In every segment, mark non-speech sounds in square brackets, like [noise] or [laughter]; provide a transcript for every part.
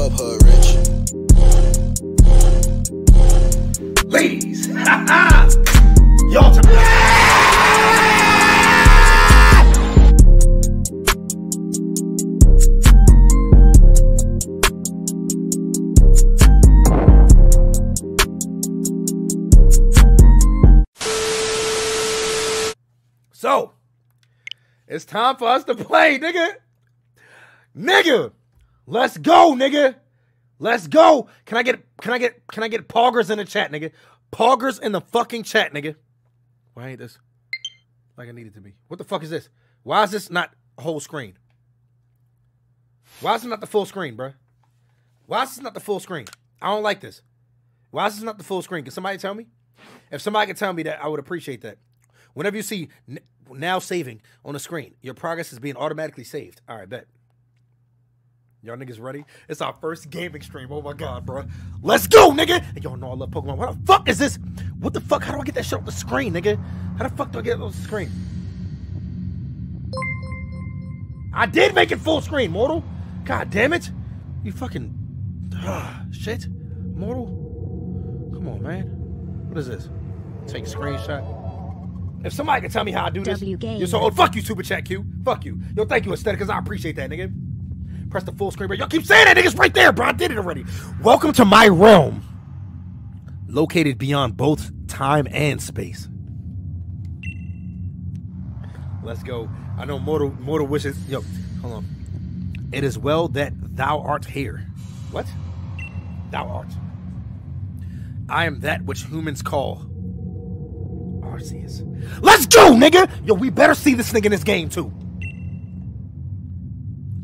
up hood rich. Ladies, [laughs] y'all. T- so, it's time for us to play, nigga. Nigga, let's go, nigga. Let's go. Can I get can I get can I get poggers in the chat, nigga? Poggers in the fucking chat, nigga. Why ain't this like I need it to be? What the fuck is this? Why is this not whole screen? Why is it not the full screen, bruh? Why is this not the full screen? I don't like this. Why is this not the full screen? Can somebody tell me? If somebody could tell me that, I would appreciate that. Whenever you see now saving on the screen, your progress is being automatically saved. All right, bet. Y'all niggas ready? It's our first gaming stream. Oh my god, bro. Let's go, nigga! And y'all know I love Pokemon. What the fuck is this? What the fuck? How do I get that shit off the screen, nigga? How the fuck do I get it off the screen? I did make it full screen, Mortal. God damn it. You fucking ah, shit. Mortal. Come on, man. What is this? Take a screenshot. If somebody can tell me how I do this, you're so old. Fuck you, Super Chat Q. Fuck you. Yo, thank you, Aesthetic, because I appreciate that, nigga. Press the full screen. Y'all keep saying that, niggas right there, bro. I did it already. Welcome to my realm, located beyond both time and space. Let's go. I know Mortal Mortal wishes. Yo, hold on. It is well that thou art here. What? Thou art. I am that which humans call Arceus. Let's go, nigga! Yo, we better see this nigga in this game too.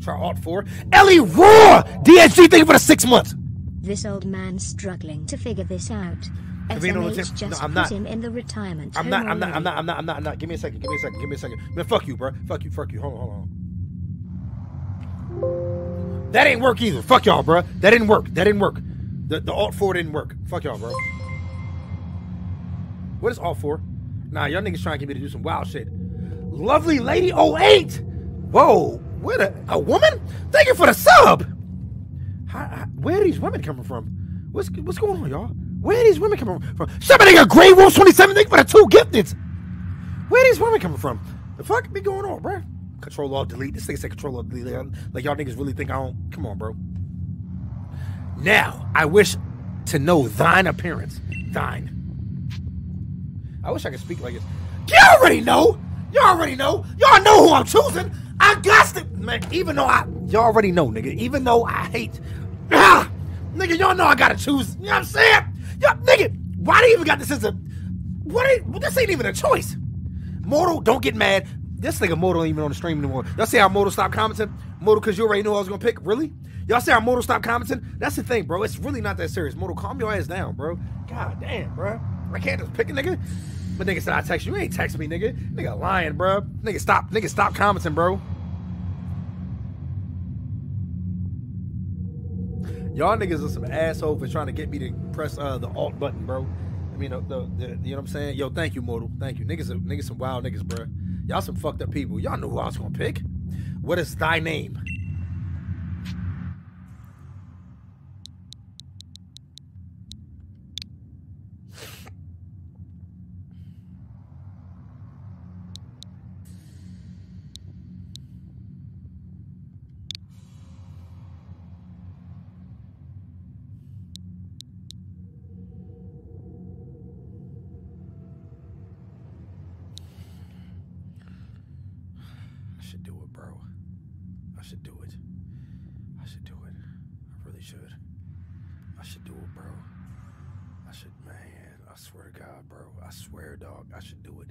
Try Alt 4. Ellie Roar! DSG, thank you for the six months. This old man's struggling to figure this out. SMH just No, I'm not. him in the retirement I'm not, I'm not, I'm not, I'm not, I'm not, I'm not. Give me a second, give me a second, give me a second. Man, fuck you, bro. Fuck you, fuck you. Hold on, hold on. That ain't work either. Fuck y'all, bro. That didn't work. That didn't work. The, the Alt 4 didn't work. Fuck y'all, bro. What is Alt 4? Nah, y'all niggas trying to get me to do some wild shit. Lovely Lady 08! Whoa, what a, a woman? Thank you for the sub! How, where are these women coming from? What's what's going on, y'all? Where are these women coming from? Somebody got Grey Wolf 27, thank you for the two gifted! Where are these women coming from? The fuck be going on, bruh? Control all Delete. This thing said Control all Delete. Like y'all niggas really think I don't. Come on, bro. Now I wish to know thine appearance. Thine. I wish I could speak like this. Y'all already know. Y'all already know. Y'all know who I'm choosing. I got to, man. Even though I, y'all already know, nigga. Even though I hate, ah, nigga. Y'all know I gotta choose. You know what I'm saying? Y'all, nigga. Why do you even got this as a? What? This ain't even a choice. Mortal, don't get mad. This nigga Mortal ain't even on the stream anymore. Y'all see how Mortal stopped commenting? Mortal, because you already knew I was gonna pick. Really? Y'all see how Mortal stopped commenting? That's the thing, bro. It's really not that serious. Mortal, calm your ass down, bro. God damn, bro. I can't just pick a nigga. But nigga said I text you. You ain't text me, nigga. Nigga lying, bro. Nigga stop. Nigga stop commenting, bro. Y'all niggas are some assholes for trying to get me to press uh, the alt button, bro. I mean, the, the, the, you know what I'm saying? Yo, thank you, Mortal. Thank you. Niggas, are, niggas some wild niggas, bro. Y'all some fucked up people. Y'all know who I was gonna pick. What is thy name? I should do it, bro. I should do it. I should do it. I really should. I should do it, bro. I should, man. I swear to God, bro. I swear, dog. I should do it.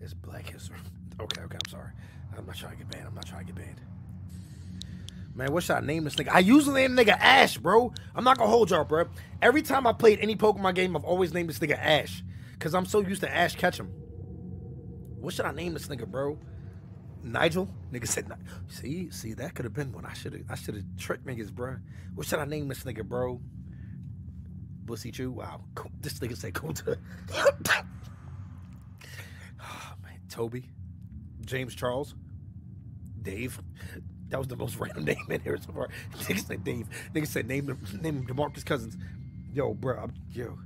It's Black History. Okay, okay. I'm sorry. I'm not trying to get banned. I'm not trying to get banned. Man, what should I name this nigga? I usually name nigga Ash, bro. I'm not gonna hold y'all, bro. Every time I played any Pokemon game, I've always named this nigga Ash. Cause I'm so used to Ash Ketchum. What should I name this nigga, bro? Nigel? Nigga said, see, see, that could have been one. I should have, I should have tricked niggas, bro. What should I name this nigga, bro? Bussy Chew? Wow. This nigga said Kunta. oh, [laughs] man. Toby? James Charles? Dave? That was the most [laughs] random name in here so far. [laughs] Nigga said Dave. Nigga said name name him Demarcus Cousins. Yo, bro, I'm, yo,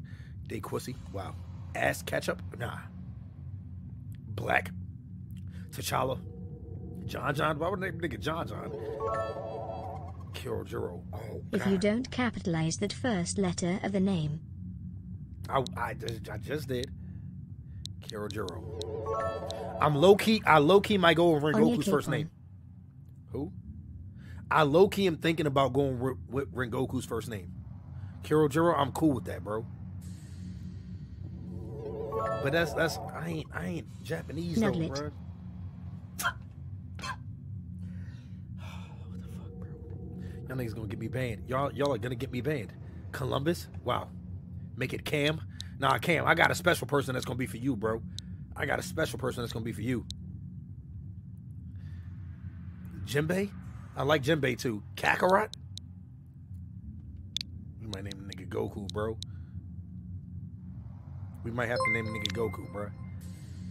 Dave Quissy. Wow. Ass ketchup? Nah. Black. T'Challa. John John. Why would they nigga John John? Killjoy. Oh, If you don't capitalize that first letter of the name, I, I, just- I just did. Killjoy. I'm low key. I low key might go On your first name. Who? I low key am thinking about going with, with Rengoku's first name. Killjoy. I'm cool with that, bro. But that's that's I ain't I ain't Japanese though, Nugget. bro. what the fuck, bro? Y'all niggas gonna get me banned. Y'all y'all are gonna get me banned. Columbus? Wow. Make it Cam? Nah, Cam, I got a special person that's gonna be for you, bro. I got a special person that's gonna be for you. Jimbei? I like Jimbei too. Kakarot? You might name the nigga Goku, bro. We might have to name the nigga Goku, bro.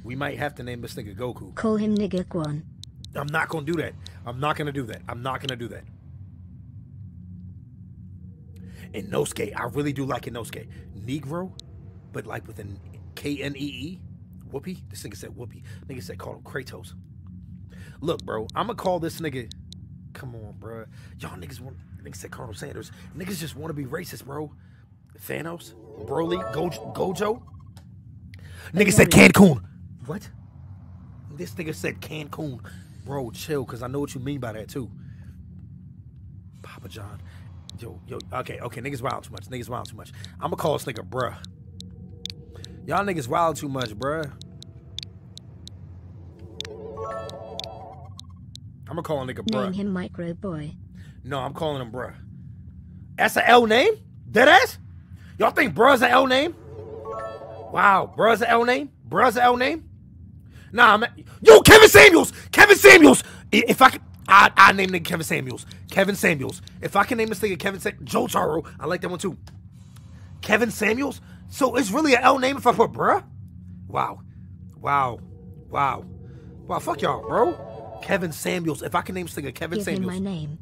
We might have to name this nigga Goku. call him Nigga Kwon. I'm not gonna do that. I'm not gonna do that. I'm not gonna do that. Inosuke, I really do like Inosuke. Negro, but like with an K N E E. Whoopi. This nigga said Whoopi. Nigga said call him Kratos. Look, bro, I'm gonna call this nigga. Come on, bro. Y'all niggas want. Nigga said Colonel Sanders. Niggas just want to be racist, bro. Thanos, Broly, Gojo. Gojo. Nigga said Cancun. What? This nigga said Cancun. Bro, chill, because I know what you mean by that, too. Papa John. Yo, yo, okay, okay, niggas wild too much. Niggas wild too much. I'm gonna call this nigga bruh. Y'all niggas wild too much, bruh. I'm gonna call a nigga bruh. Name him Micro Boy. No, I'm calling him bruh. That's a L name? Dead ass? Y'all think bruh's a L name? Wow, bruh's a L name? Bruh's a L name? Nah, man. Yo, Kevin Samuels! Kevin Samuels! If I could, I, I name nigga Kevin Samuels. Kevin Samuels. If I can name this nigga Kevin Sa- Joe Charo, I like that one too. Kevin Samuels? So it's really an L name if I put bruh? Wow. Wow. Wow. Wow, fuck y'all, bro. Kevin Samuels. If I can name this nigga Kevin Give him Samuels. my name.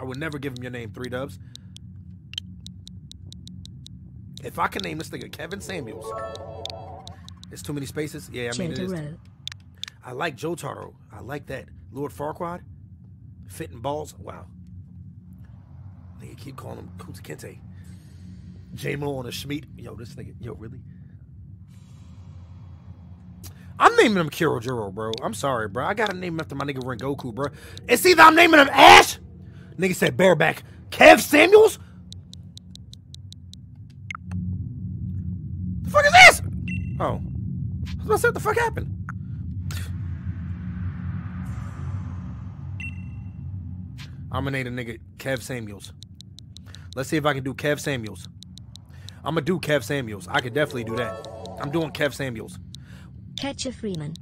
I would never give him your name, three dubs. If I can name this nigga Kevin Samuels, it's too many spaces. Yeah, I mean it is. I like Jotaro. I like that. Lord Farquaad, fitting balls. Wow. Nigga keep calling him Kunta Kinte. J-Mo on a Schmeat. Yo, this nigga. Yo, really? I'm naming him Kyojuro, bro. I'm sorry, bro. I gotta name him after my nigga Rengoku, bro. It's either I'm naming him Ash. Nigga said bareback. Kev Samuels. The fuck is this? Oh, I was about to say what the fuck happened. I'm gonna name a nigga Kev Samuels. Let's see if I can do Kev Samuels. I'm gonna do Kev Samuels. I could definitely do that. I'm doing Kev Samuels. Ketcher Freeman.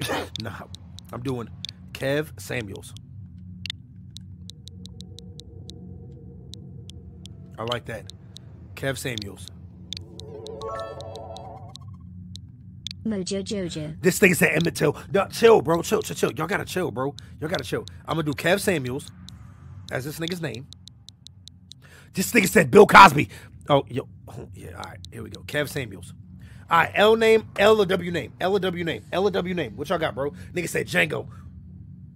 [laughs] Nah, I'm doing Kev Samuels. I like that. Kev Samuels. Mojo Jojo. This thing said Emmett Till. No, chill, bro. Chill, chill, chill. Y'all gotta chill, bro. Y'all gotta chill. I'm gonna do Kev Samuels as this nigga's name. This nigga said Bill Cosby. Oh, yo. oh, Yeah, all right. Here we go. Kev Samuels. All right, L name, L or W name, L or W name, L or W name. What y'all got, bro? Nigga said Django.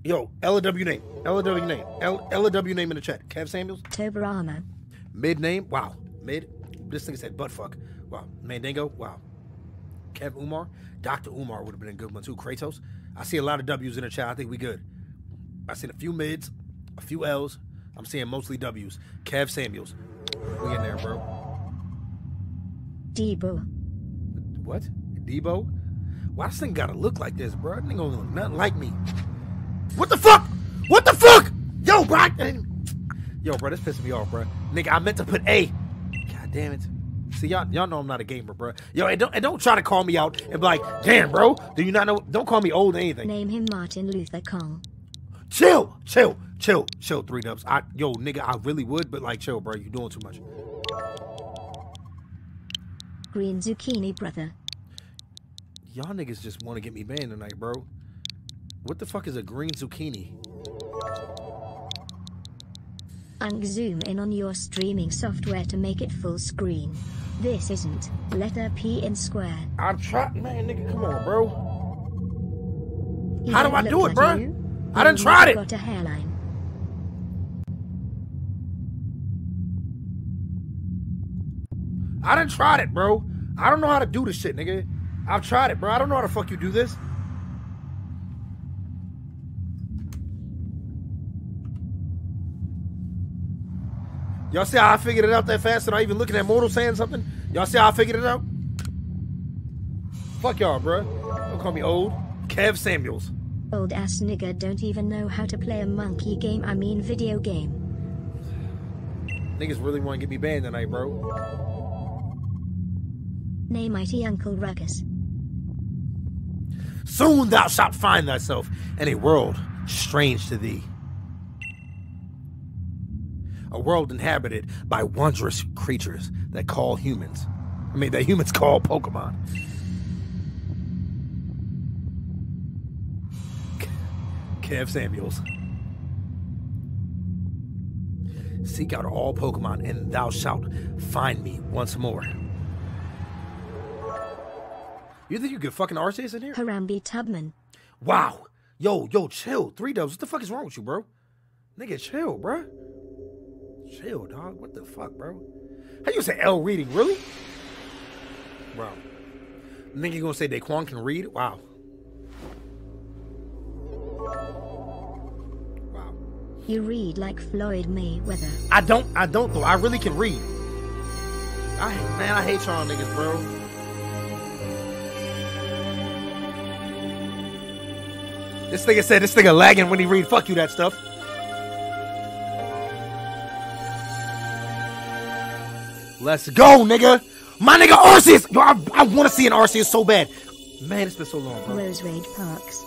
Yo, L or W name, L or W name, L, L or W name in the chat. Kev Samuels. Tobirama. Mid name, wow. Mid. This nigga said butt fuck. Wow. Mandingo, wow. Kev Umar. Dr. Umar would have been a good one too. Kratos. I see a lot of W's in the chat. I think we good. I seen a few mids, a few L's. I'm seeing mostly W's. Kev Samuels. We in there, bro. Debo. What? Debo? Why this thing gotta look like this, bro? That nigga don't look nothing like me. What the fuck? What the fuck? Yo, bro. I- Yo, bro, this pissing me off, bro. Nigga, I meant to put A. God damn it. See, y'all, y'all know I'm not a gamer, bro. Yo, and don't, and don't try to call me out and be like, damn, bro, do you not know? Don't call me old or anything. Name him Martin Luther Kong. Chill, chill, chill, chill, three dubs. I, yo, nigga, I really would, but like, chill, bro. You doing too much. Green Zucchini Brother. Y'all niggas just want to get me banned tonight, bro. What the fuck is a green zucchini? And zoom in on your streaming software to make it full screen. This isn't letter P in square. I'm trying, man, nigga. Come on, bro. You How do I do it, bro? you. I done tried it. Got a hairline. I done tried it, bro. I don't know how to do this shit, nigga. I've tried it, bro. I don't know how the fuck you do this. Y'all see how I figured it out that fast without even looking at Mortal saying something? Y'all see how I figured it out? Fuck y'all, bro. Don't call me old. Kev Samuels. Old ass nigga don't even know how to play a monkey game. I mean video game. Niggas really want to get me banned tonight, bro. Nay mighty Uncle Ruckus. Soon thou shalt find thyself in a world strange to thee. A world inhabited by wondrous creatures that call humans. I mean, that humans [laughs] call Pokemon. Kev Samuels. Seek out all Pokemon, and thou shalt find me once more. You think you could fucking Arceus in here? Harambe Tubman. Wow. Yo, yo, chill. Three dubs. What the fuck is wrong with you, bro? Nigga, chill, bro. Chill, dog. What the fuck, bro? How you say L reading? Really? Bro. Nigga gonna say Daquan can read? Wow. Wow. You read like Floyd Mayweather. I don't, I don't though. I really can read. I, man, I hate y'all niggas, bro. This nigga said this nigga lagging when he read. Fuck you, that stuff. Let's go, nigga. My nigga Arceus. Yo, I, I want to see an Arceus so bad. Man, it's been so long, bro. Rose Raid Parks.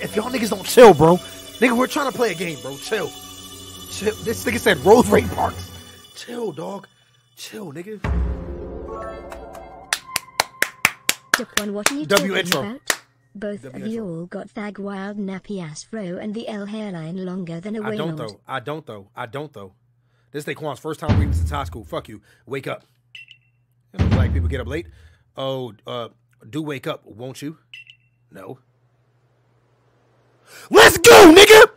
If y'all niggas don't chill, bro. Nigga, we're trying to play a game, bro. Chill. Chill. This nigga said Rose Raid Parks. Chill, dog. Chill, nigga. Duck one, what are you W talking intro. about? Both W of you all got thag wild nappy ass fro and the L hairline longer than a a I don't though. I don't though. I don't though. This is Daquan's first time reading since high school. Fuck you. Wake up. Black people get up late. Oh, uh, do wake up, won't you? No. Let's go, nigga.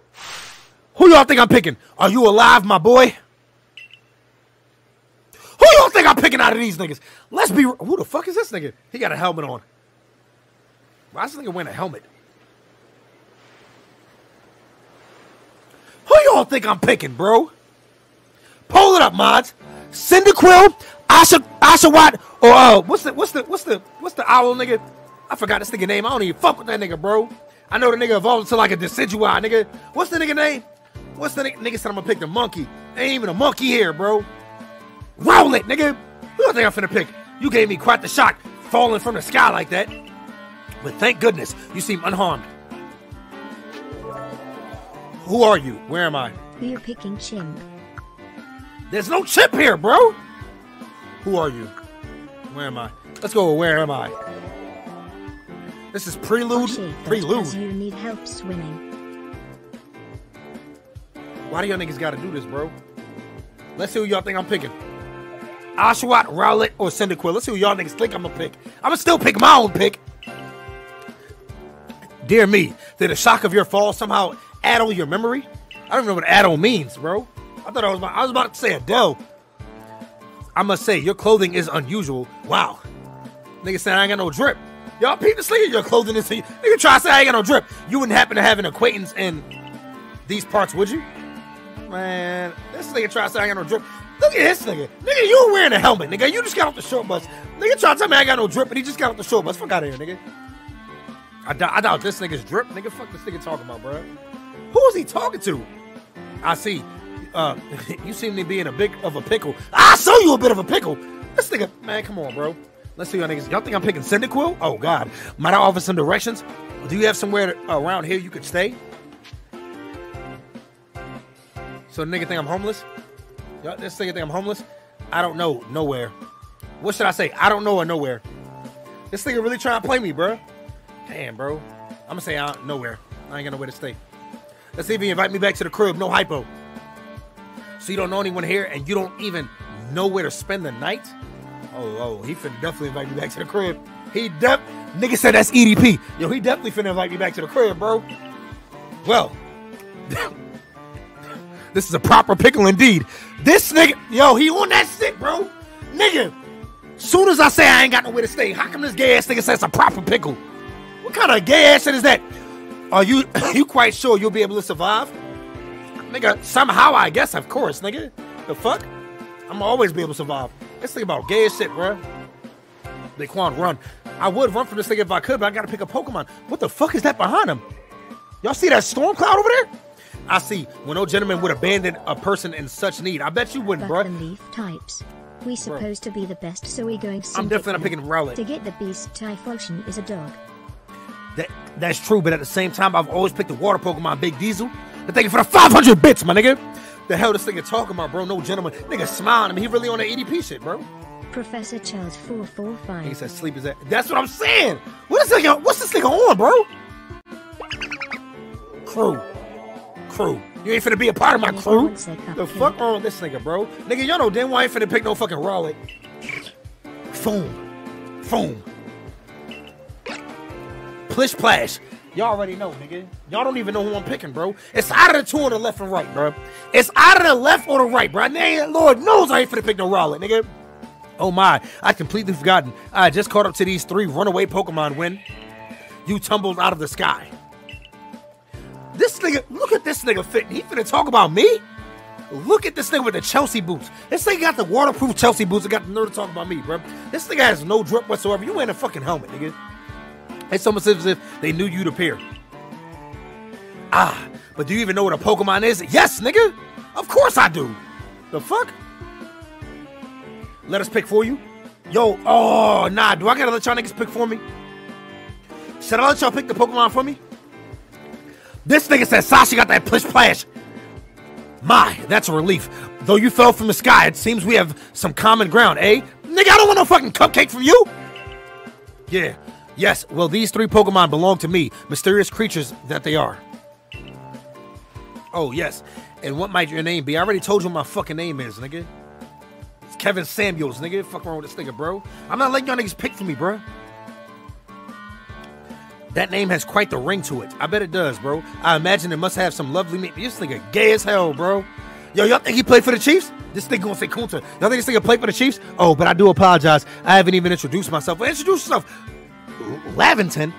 Who y'all think I'm picking? Are you alive, my boy? Y'all think I'm picking out of these niggas? Let's be. Who the fuck is this nigga? He got a helmet on. Why is this nigga wearing a helmet? Who y'all think I'm picking, bro? Pull it up, mods. Cyndaquil, Asha, Oshawott, or uh, what's the what's the what's the what's the owl nigga? I forgot this nigga name. I don't even fuck with that nigga, bro. I know the nigga evolved into like a Decidueye, nigga. What's the nigga name? What's the nigga? Nigga said I'm gonna pick the monkey. Ain't even a monkey here, bro. Roll it, nigga. Who do you think I'm finna pick? You gave me quite the shock, falling from the sky like that. But thank goodness you seem unharmed. Who are you? Where am I? We're picking chimp. There's no chip here, bro. Who are you? Where am I? Let's go. Where am I? This is prelude. That Prelude. you need help swimming. Why do y'all niggas gotta do this, bro? Let's see who y'all think I'm picking. Oshawott, Rowlet, or Cyndaquil. Let's see who y'all niggas think I'm gonna pick. I'ma still pick my own pick. Dear me, did the shock of your fall somehow addle your memory? I don't even know what addle means, bro. I thought I was about, I was about to say Adele. I must say, your clothing is unusual. Wow. Nigga said I ain't got no drip. Y'all peep the sleeve, your clothing is Nigga try to say I ain't got no drip. You wouldn't happen to have an acquaintance in these parts, would you? Man, this nigga try to say I ain't got no drip. Look at this nigga. Nigga, you wearing a helmet, nigga. You just got off the short bus. Nigga try to tell me I got no drip, and he just got off the short bus. Fuck out of here, nigga. I doubt, this nigga's drip. Nigga, fuck this nigga talking about, bro. Who is he talking to? I see. Uh, [laughs] you seem to be in a big of a pickle. I saw you a bit of a pickle. This nigga, man, come on, bro. Let's see y'all niggas. Y'all think I'm picking Cyndaquil? Oh God, might I offer some directions? Do you have somewhere to, around here you could stay? So nigga think I'm homeless? Y'all, this nigga think I'm homeless? I don't know nowhere. What should I say? I don't know or nowhere. This nigga really trying to play me, bro. Damn, bro. I'm gonna say uh, nowhere. I ain't got nowhere to stay. Let's see if he invite me back to the crib. No hypo. So you don't know anyone here, and you don't even know where to spend the night. Oh, oh, he finna definitely invite me back to the crib. He def nigga said that's EDP. Yo, he definitely finna invite me back to the crib, bro. Well, [laughs] this is a proper pickle indeed. This nigga, yo, he on that stick, bro. Nigga, soon as I say I ain't got nowhere to stay, how come this gay ass nigga says a proper pickle? What kind of gay ass shit is that? Are you [coughs] you quite sure you'll be able to survive? Nigga, somehow I guess, of course, nigga. The fuck? I'm always be able to survive. Let's think about gay as shit, bro. Daquan, run. I would run from this thing if I could, but I gotta pick a Pokemon. What the fuck is that behind him? Y'all see that storm cloud over there? I see. When no gentleman would abandon a person in such need. I bet you wouldn't, But bro. the leaf types. We supposed to be the best, so we going I'm definitely not picking Rowlet. To get the beast type function is a dog. That that's true, but at the same time, I've always picked the water Pokemon, Big Diesel. And thank you for the 500 bits, my nigga. The hell this nigga talking about, bro? No gentleman. Nigga smiling at me. He really on that EDP shit, bro. Professor Charles four four five. He 445. said sleep is that. That's what I'm saying. What is this nigga? What's this nigga on, bro? Crew. Crew. You ain't finna be a part of my crew. The fuck wrong with this nigga, bro? Nigga, y'all know damn well I ain't finna pick no fucking Rowlet. Foom. Foom. Plish plash. Y'all already know, nigga. Y'all don't even know who I'm picking, bro. It's out of the two on the left and right, bro. It's out of the left or the right, bro. Nigga, Lord knows I ain't finna pick no Rowlet, nigga. Oh my, I completely forgotten. I just caught up to these three runaway Pokemon when you tumbled out of the sky. This nigga, look at this nigga fit. He finna talk about me? Look at this nigga with the Chelsea boots. This nigga got the waterproof Chelsea boots and got the nerve to talk about me, bro. This nigga has no drip whatsoever. You wearing a fucking helmet, nigga. It's almost as if they knew you'd appear. Ah, but do you even know what a Pokemon is? Yes, nigga. Of course I do. The fuck? Let us pick for you. Yo, oh nah, do I gotta let y'all niggas pick for me? Should I let y'all pick the Pokemon for me? This nigga said Sasha got that push splash. My, that's a relief. Though you fell from the sky, it seems we have some common ground, eh? Nigga, I don't want no fucking cupcake from you. Yeah, yes. Well, these three Pokemon belong to me, mysterious creatures that they are. Oh, yes. And what might your name be? I already told you what my fucking name is, nigga. It's Kevin Samuels, nigga. Fuck wrong with this nigga, bro. I'm not letting y'all niggas pick for me, bro. That name has quite the ring to it. I bet it does, bro. I imagine it must have some lovely name. This nigga gay as hell, bro. Yo, y'all think he played for the Chiefs? This nigga gonna say Kunta. Y'all think this nigga played for the Chiefs? Oh, but I do apologize. I haven't even introduced myself. Well, introduce yourself. Laventon.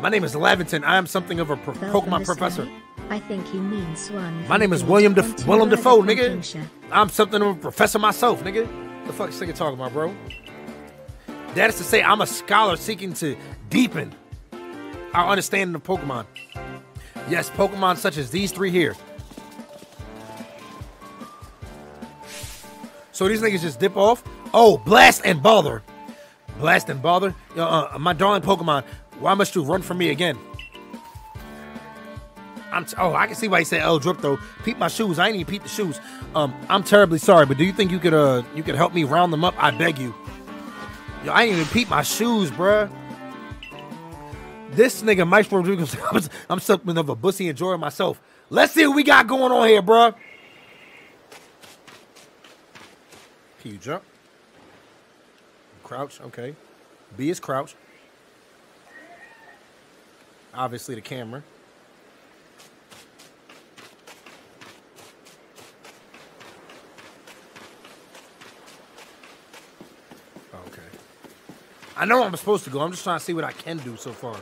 My name is Laventon. I am something of a pro- Pokemon professor. sky. I think he means swan. My name is William Def- Willem Dafoe, nigga. I'm something of a professor myself, nigga. The fuck is this nigga talking about, bro? That is to say, I'm a scholar seeking to deepen our understanding of Pokemon. Yes, Pokemon such as these three here. So these niggas just dip off. Oh, blast and bother. Blast and bother. Yo, uh, my darling Pokemon, why must you run from me again? I'm oh, I can see why he said El Drip though. Peep my shoes. I ain't even peep the shoes. Um, I'm terribly sorry, but do you think you could uh you could help me round them up? I beg you. Yo, I ain't even peep my shoes, bruh. This nigga Mike Rodriguez, [laughs] I'm- I'm something of a bussy enjoying myself. Let's see what we got going on here, bruh. Can you jump? Crouch, okay. B is crouch. Obviously the camera. Okay. I know I'm supposed to go. I'm just trying to see what I can do so far.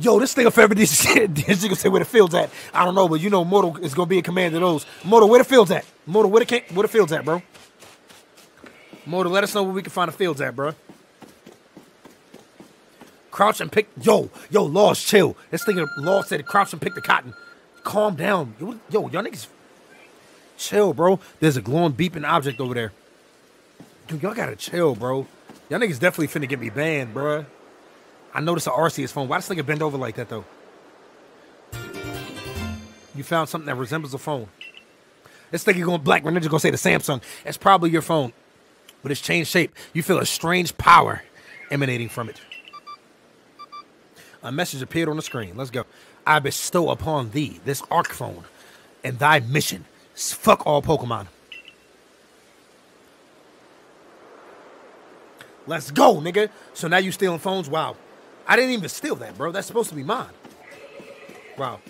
Yo, this forever this [laughs] shit. This nigga say where the field's at. I don't know, but you know Mortal is gonna be in command of those. Mortal, where the field's at? Mortal, where the where the field's at, bro? Mortal, let us know where we can find the fields at, bro. Crouch and pick. Yo, yo, Laws, chill. This nigga Law said crouch and pick the cotton. Calm down. Yo, yo, y'all niggas chill, bro. There's a glowing beeping object over there. Dude, y'all gotta chill, bro. Y'all niggas definitely finna get me banned, bruh. I noticed a Arceus phone. Why does nigga bend over like that, though? You found something that resembles a phone. This nigga going black. Ninja gonna say the Samsung. It's probably your phone, but it's changed shape. You feel a strange power emanating from it. A message appeared on the screen. Let's go. I bestow upon thee this arc phone and thy mission. Fuck all Pokemon. Let's go, nigga. So now you stealing phones? Wow. I didn't even steal that, bro. That's supposed to be mine. Wow.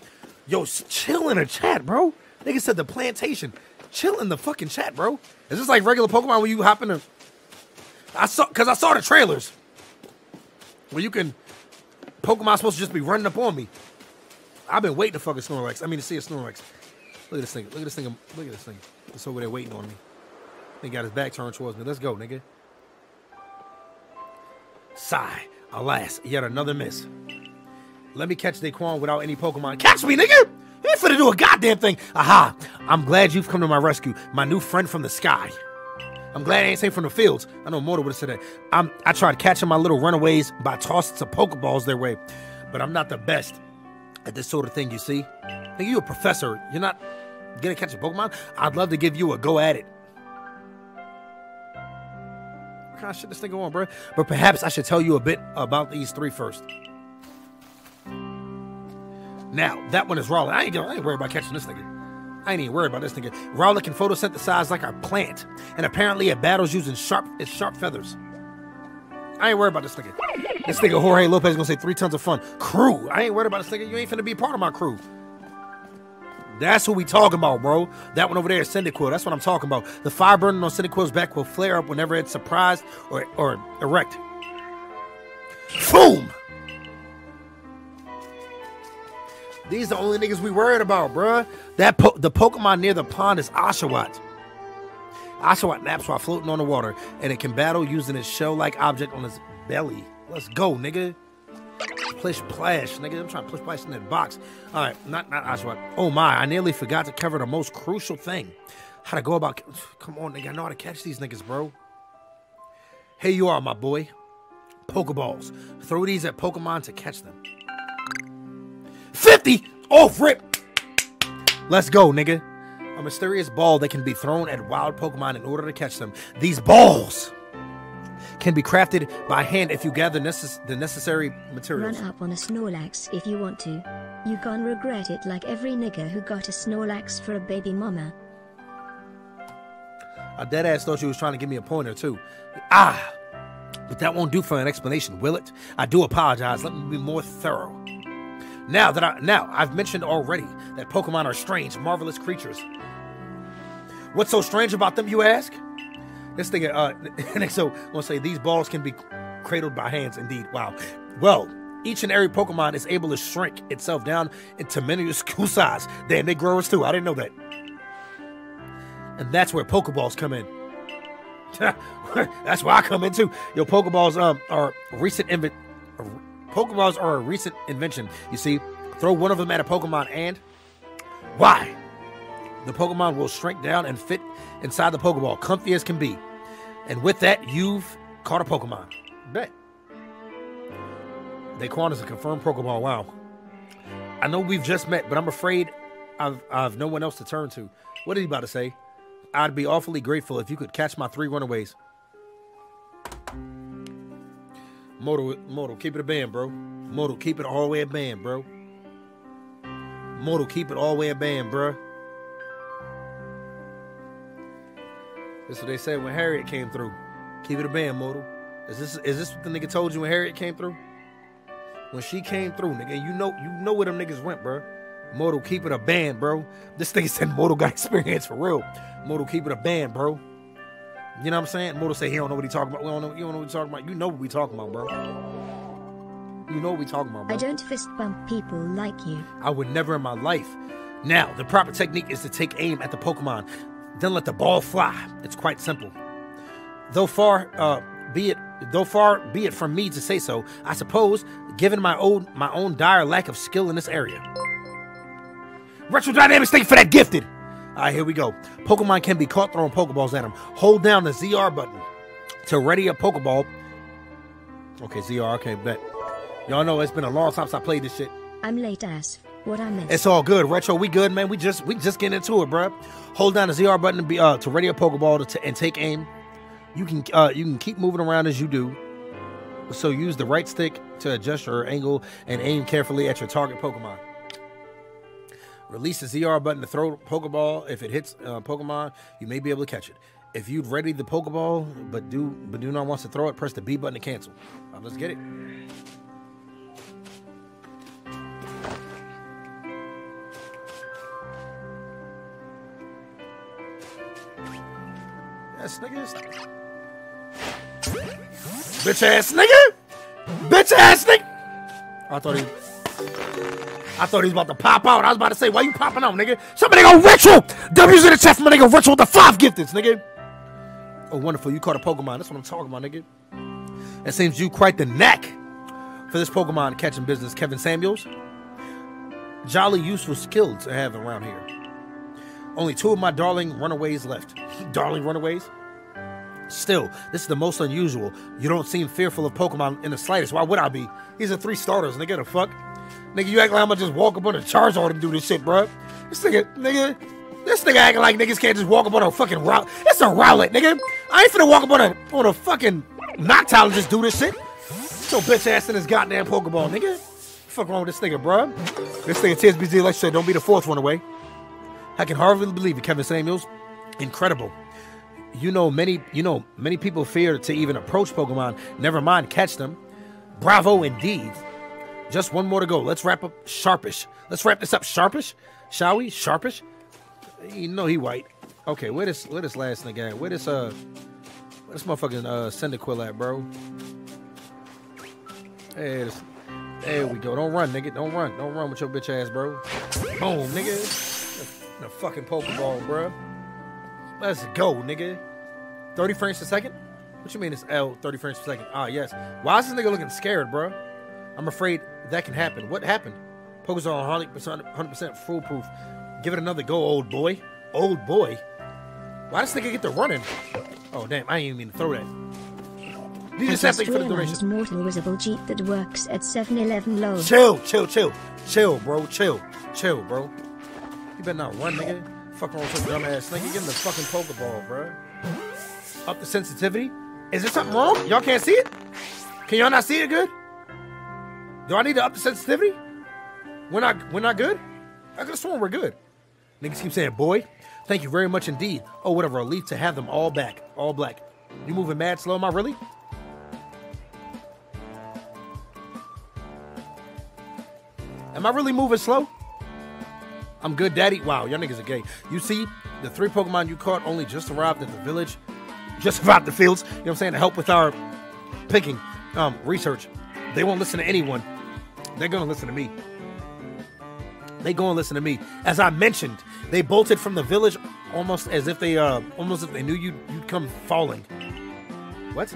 Yo, chill in the chat, bro. Nigga said the plantation. Chill in the fucking chat, bro. Is this like regular Pokemon where you hop in I saw cause I saw the trailers. Where you can Pokemon supposed to just be running up on me. I've been waiting to fuck a Snorlax. I mean to see a Snorlax. Look at this thing. Look at this thing. Look at this thing. It's over there waiting on me. He got his back turned towards me. Let's go, nigga. Sigh. Alas, yet another miss. Let me catch Daquan without any Pokemon. Catch me, nigga! You ain't finna do a goddamn thing. Aha! I'm glad you've come to my rescue, my new friend from the sky. I'm glad I ain't saying from the fields. I know Mortal would have said that. I'm, I tried catching my little runaways by tossing some Pokeballs their way, but I'm not the best at this sort of thing, you see. Nigga, you a professor. You're not gonna catch a Pokemon? I'd love to give you a go at it. Kind of shit this thing on, bro? But perhaps I should tell you a bit about these three first. Now, that one is Rowlet. I ain't, I ain't worried about catching this nigga. I ain't even worried about this nigga. Rowlet can photosynthesize like a plant, and apparently it battles using sharp its sharp feathers. I ain't worried about this nigga. This nigga Jorge Lopez is gonna say three tons of fun. Crew. I ain't worried about this nigga. You ain't finna be part of my crew. That's who we talking about, bro. That one over there is Cyndaquil. That's what I'm talking about. The fire burning on Cyndaquil's back will flare up whenever it's surprised or, or erect. Boom! These are the only niggas we worried about, bruh. That po- the Pokemon near the pond is Oshawott. Oshawott naps while floating on the water, and it can battle using its shell-like object on its belly. Let's go, nigga. Plish plash, nigga. I'm trying to plish plash in that box. All right, not not Oshawott. Oh my, I nearly forgot to cover the most crucial thing. How to go about. Come on, nigga. I know how to catch these niggas, bro. Here you are, my boy. Pokeballs. Throw these at Pokemon to catch them. 50 off rip. Let's go, nigga. A mysterious ball that can be thrown at wild Pokemon in order to catch them. These balls can be crafted by hand if you gather necess- the necessary materials. Run up on a Snorlax if you want to. You gon' regret it like every nigga who got a Snorlax for a baby mama. A dead ass thought you was trying to give me a pointer too. Ah, but that won't do for an explanation, will it? I do apologize. Let me be more thorough. Now that I now I've mentioned already that Pokemon are strange, marvelous creatures. What's so strange about them, you ask? This thing, uh, [laughs] and so I'm gonna say these balls can be cradled by hands. Indeed, wow. Well, each and every Pokemon is able to shrink itself down into minuscule [laughs] size. Damn, they growers too. I didn't know that. And that's where Pokeballs come in. [laughs] that's where I come in too. Yo, Pokeballs um are recent inven- Pokeballs are a recent invention. You see, throw one of them at a Pokemon and why? The Pokemon will shrink down and fit inside the Pokeball, comfy as can be. And with that, you've caught a Pokemon. Bet. Daquan is a confirmed Pokeball. Wow. I know we've just met, but I'm afraid I've I've no one else to turn to. What are you about to say? I'd be awfully grateful if you could catch my three runaways. Moto, Moto, keep it a band, bro. Moto, keep it all the way a band, bro. Moto, keep it all the way a band, bro. That's what they said when Harriet came through. Keep it a band, Moto. Is this is this what the nigga told you when Harriet came through? When she came through, nigga, you know you know where them niggas went, bro. Moto, keep it a band, bro. This nigga said Moto got [laughs] experience for real. Moto, keep it a band, bro. You know what I'm saying? Moto say he don't know what he talking about. We don't know. You don't know what he talking about. You know what we talking about, bro. You know what we talking about, bro. I don't fist bump people like you. I would never in my life. Now, the proper technique is to take aim at the Pokemon, then let the ball fly. It's quite simple. Though far, uh, be it though far be it from me to say so, I suppose, given my own my own dire lack of skill in this area. Retro Dynamics, thank you for that gifted. All right, here we go. Pokemon can be caught throwing Pokeballs at them. Hold down the ZR button to ready a Pokeball. Okay, ZR, okay, bet. Y'all know it's been a long time since I played this shit. I'm late as what I missed. It's all good, retro. We good, man. We just we just getting into it, bruh. Hold down the ZR button to be uh to ready a Pokeball to and take aim. You can uh you can keep moving around as you do. So use the right stick to adjust your angle and aim carefully at your target Pokemon. Release the ZR button to throw Pokeball. If it hits uh, Pokemon, you may be able to catch it. If you've ready the Pokeball but do but do not wants to throw it, press the B button to cancel. Uh, let's get it. Niggas. Bitch ass nigga! Bitch ass nigga! I thought he I thought he was about to pop out. I was about to say, why you popping out, nigga? Somebody go ritual! W's in the chest, my nigga, ritual with the five gifteds, nigga. Oh, wonderful. You caught a Pokemon. That's what I'm talking about, nigga. It seems you quite the knack for this Pokemon catching business, Kevin Samuels. Jolly useful skills to have around here. Only two of my darling runaways left. Darling runaways? Still, this is the most unusual. You don't seem fearful of Pokemon in the slightest. Why would I be? These are three starters, nigga. The fuck? Nigga, you act like I'm gonna just walk up on a Charizard and do this shit, bro. This nigga, nigga, this nigga acting like niggas can't just walk up on a fucking Rowlet. It's a Rowlet, nigga. I ain't finna walk up on a on a fucking Noctowl and just do this shit. So bitch ass in this goddamn Pokeball, nigga. Fuck wrong with this nigga, bro? This nigga TSBZ, like I said, don't be the fourth one away. I can hardly believe it, Kevin Samuels. Incredible. You know many you know many people fear to even approach Pokemon, never mind catch them. Bravo indeed. Just one more to go. Let's wrap up Sharpish. Let's wrap this up Sharpish, shall we? Sharpish? You know he white. Okay, where this where this last nigga at? Where this uh where this motherfucking uh Cyndaquil at, bro? Hey, this, there we go. Don't run, nigga. Don't run. Don't run with your bitch ass, bro. Boom, nigga. The, fucking Pokeball, bro. Let's go, nigga. 30 frames per second? What you mean it's L 30 frames per second? Ah, yes. Why is this nigga looking scared, bro? I'm afraid that can happen. What happened? Pokemon 100%, 100% foolproof. Give it another go, old boy. Old boy? Why does this nigga get to running? Oh, damn. I didn't even mean to throw that. You just have to for the duration. mortal visible cheat that works at 7-Eleven low. Chill, chill, chill. Chill, bro. Chill. Chill, bro. You better not run, nigga. Fuck wrong with dumbass nigga. Give him the fucking Pokeball, bro. Up the sensitivity? Is there something wrong? Y'all can't see it? Can y'all not see it good? Do I need to up the sensitivity? We're not we're not good? I could have sworn we're good. Niggas keep saying, boy, thank you very much indeed. Oh, what a relief to have them all back. All black. You moving mad slow, am I really? Am I really moving slow? I'm good, daddy. Wow, y'all niggas are gay. You see, the three Pokemon you caught only just arrived at the village, just [laughs] arrived the fields, you know what I'm saying, to help with our picking um, research. They won't listen to anyone. They're gonna listen to me. They go and listen to me. As I mentioned, they bolted from the village almost as if they uh almost if they knew you'd, you'd come falling. What?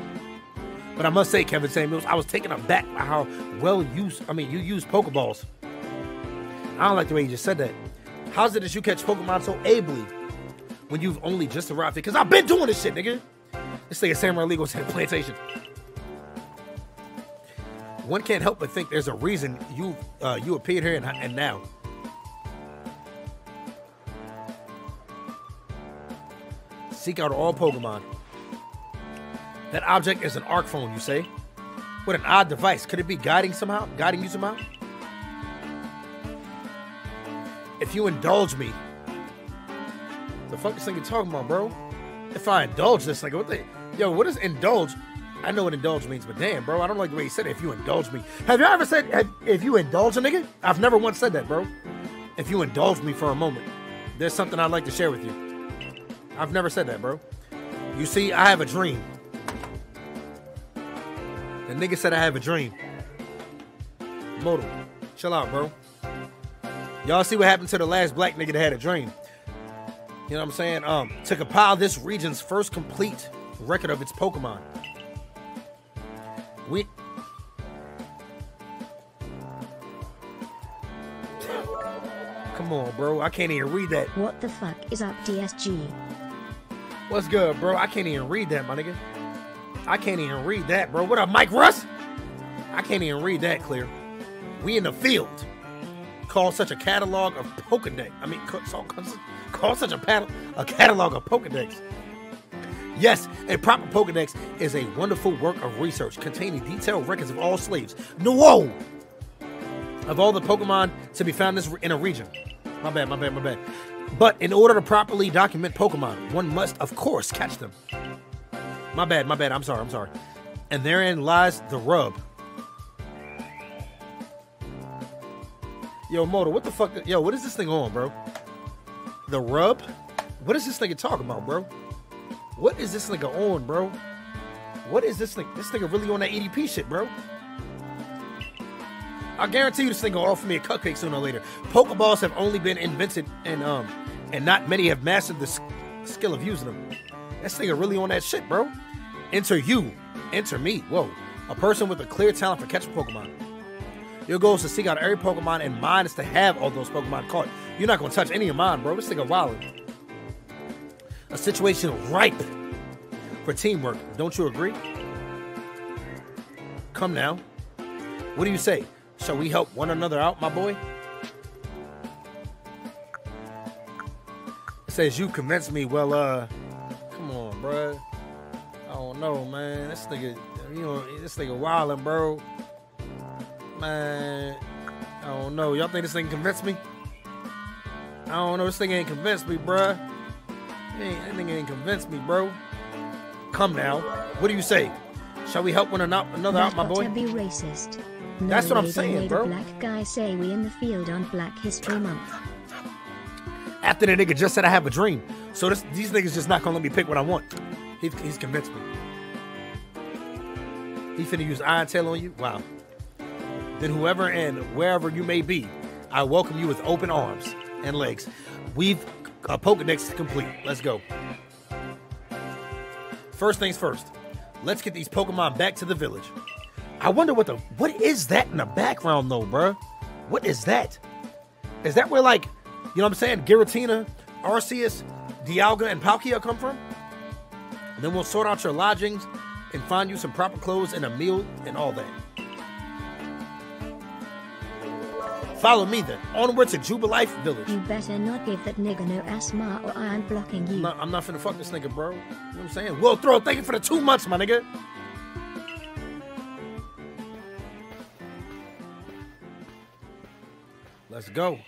But I must say, Kevin Samuels, I was taken aback by how well used I mean you use Pokeballs. I don't like the way you just said that. How's it that you catch Pokemon so ably when you've only just arrived here? Because I've been doing this shit, nigga. This nigga Samurai Legal said plantation. One can't help but think there's a reason you uh, you appeared here and, and now. Seek out all Pokemon. That object is an arc phone, you say? What an odd device. Could it be guiding somehow? Guiding you somehow? If you indulge me. The fuck is nigga talking about, bro? If I indulge this nigga, what the yo, what is indulge? I know what indulge means, but damn, bro, I don't like the way you said it. If you indulge me, have you ever said have, if you indulge a nigga? I've never once said that, bro. If you indulge me for a moment, there's something I'd like to share with you. I've never said that, bro. You see, I have a dream. The nigga said I have a dream. Modal, chill out, bro. Y'all see what happened to the last black nigga that had a dream. You know what I'm saying? Um, to compile this region's first complete record of its Pokemon. We Come on, bro. I can't even read that. What the fuck is up, DSG? What's good, bro? I can't even read that, my nigga. I can't even read that, bro. What up, Mike Russ? I can't even read that clear. We in the field. Call such a catalog of Pokedex. I mean, call, call, such a, pad, a catalog of Pokedex. Yes, a proper Pokedex is a wonderful work of research containing detailed records of all slaves. No, whoa! Of all the Pokemon to be found in a region. My bad, my bad, my bad. But in order to properly document Pokemon, one must, of course, catch them. My bad, my bad. I'm sorry, I'm sorry. And therein lies the rub. Yo, Moto, what the fuck? Yo, what is this thing on, bro? The rub? What is this nigga talking about, bro? What is this nigga on, bro? What is this nigga? This nigga really on that EDP shit, bro? I guarantee you this thing will offer me a cupcake sooner or later. Pokeballs have only been invented and um and not many have mastered the skill of using them. This nigga really on that shit, bro. Enter you. Enter me. Whoa. A person with a clear talent for catching Pokemon. Your goal is to seek out every Pokemon, and mine is to have all those Pokemon caught. You're not gonna touch any of mine, bro. This nigga wildin'. A situation ripe for teamwork. Don't you agree? Come now. What do you say? Shall we help one another out, my boy? It says you convinced me. Well, uh, come on, bro. I don't know, man. This nigga, you know, this nigga wildin', bro. Man, I don't know. Y'all think this thing convinced me? I don't know. This thing ain't convinced me, bruh. Ain't, that thing ain't convinced me, bro. Come now. What do you say? Shall we help one ano- another out, my boy? to be racist. That's what I'm saying, bro. Black guy say we in the field on Black History Month. After the nigga just said I have a dream. So this, these niggas just not gonna let me pick what I want. He, he's convinced me. He finna use Iron Tail on you? Wow. Then whoever and wherever you may be, I welcome you with open arms and legs. We've a Pokedex complete. Let's go. First things first. Let's get these Pokemon back to the village. I wonder what the what is that in the background though, bruh? What is that? Is that where like, you know what I'm saying? Giratina, Arceus, Dialga, and Palkia come from? And then we'll sort out your lodgings and find you some proper clothes and a meal and all that. Follow me then. Onward to Jubilife Village. You better not give that nigga no asthma or I am blocking you. I'm not, I'm not finna fuck this nigga, bro. You know what I'm saying? Will throw, thank you for the two months, my nigga. Let's go.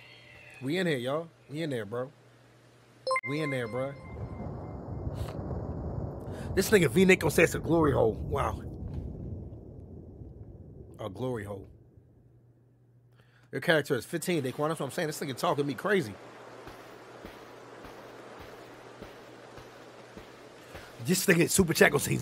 We in here, y'all. We in there, bro. We in there, bro. This nigga V Nick gonna say it's a glory hole. Wow. A glory hole. Your character is 15, Daquan. That's what I'm saying. This nigga talking me crazy. This nigga super chat gonna say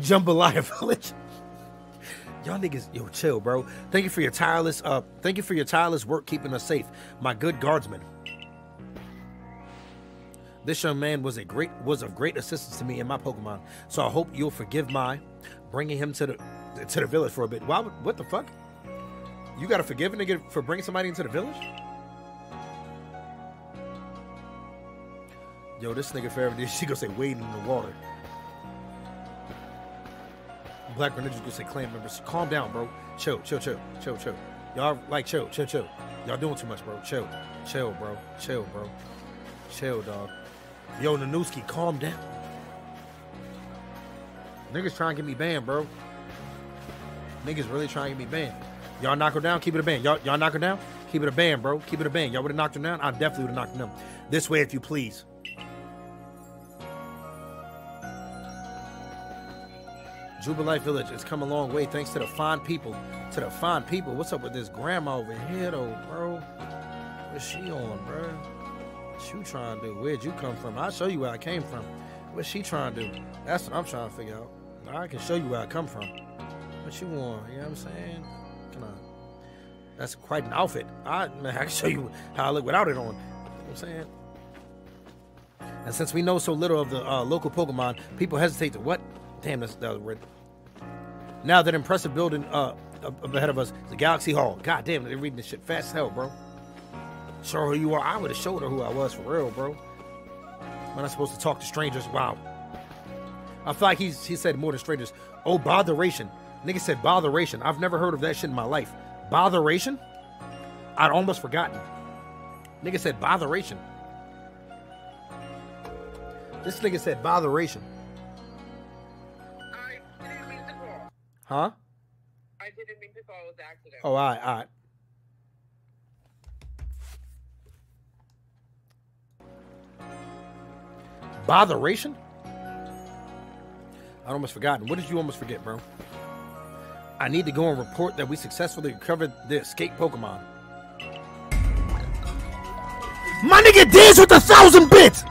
Jambalaya Village. [laughs] Y'all niggas, yo, chill, bro. Thank you for your tireless, uh, thank you for your tireless work keeping us safe, my good guardsman. This young man was a great, was of great assistance to me in my Pokemon. So I hope you'll forgive my bringing him to the, to the village for a bit. Why? What the fuck? You gotta forgive a nigga for bringing somebody into the village? Yo, this nigga forever. [laughs] She gonna say wading in the water. Black Ninja's gonna say clan members. Calm down, bro. Chill, chill, chill, chill, chill. Y'all like chill, chill, chill. Y'all doing too much, bro. Chill, chill, bro. Chill, bro. Chill, dog. Yo, Nanuski, calm down. Niggas trying to get me banned, bro. Niggas really trying to get me banned. Y'all knock her down, keep it a band. Y'all, y'all knock her down, keep it a band, bro. Keep it a band. Y'all would have knocked her down. I definitely would have knocked down. This way, if you please. Jubilife Village has come a long way thanks to the fine people. To the fine people. What's up with this grandma over here, though, bro? What's she on, bro? What you trying to do? Where'd you come from? I'll show you where I came from. What's she trying to do? That's what I'm trying to figure out. I can show you where I come from. What you want? You know what I'm saying? That's quite an outfit. I, man, [laughs] I can show you how I look without it on. You know what I'm saying? And since we know so little of the uh, local Pokemon, people hesitate to what? Damn, that's, that weird. Now that impressive building uh, up ahead of us, is the Galaxy Hall. God damn, they're reading this shit fast as hell, bro. Show who you are. I would have showed her who I was for real, bro. I'm not supposed to talk to strangers. Wow. I feel like he's he said more than strangers. Oh, botheration. Nigga said botheration. I've never heard of that shit in my life. Botheration? I'd almost forgotten. Nigga said botheration. This nigga said botheration. I didn't mean to call. Huh? I didn't mean to call. It was an accident. Oh, all right, all right. Botheration? I'd almost forgotten. What did you almost forget, bro? I need to go and report that we successfully recovered the escaped Pokemon. My nigga Diz with a thousand bits!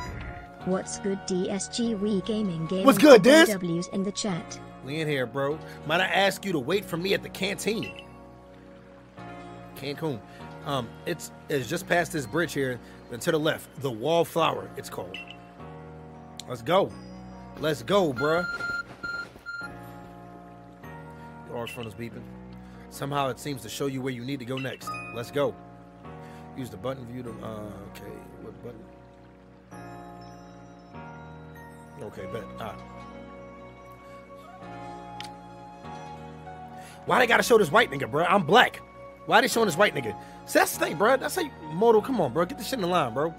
What's good DSG We Gaming Gaming What's good, Diz? W's in the chat. We in here, bro. Might I ask you to wait for me at the canteen? Cancun. Um, it's it's just past this bridge here, and to the left, the Wallflower. It's called. Let's go. Let's go, bruh. The front is beeping. Somehow it seems to show you where you need to go next. Let's go. Use the button view to. Uh, okay, what button? Okay, bet. Why they gotta show this white nigga, bro? I'm black. Why they showing this white nigga? See, that's the thing, bro. That's how you, Moto, come on, bro. Get this shit in the line, bro.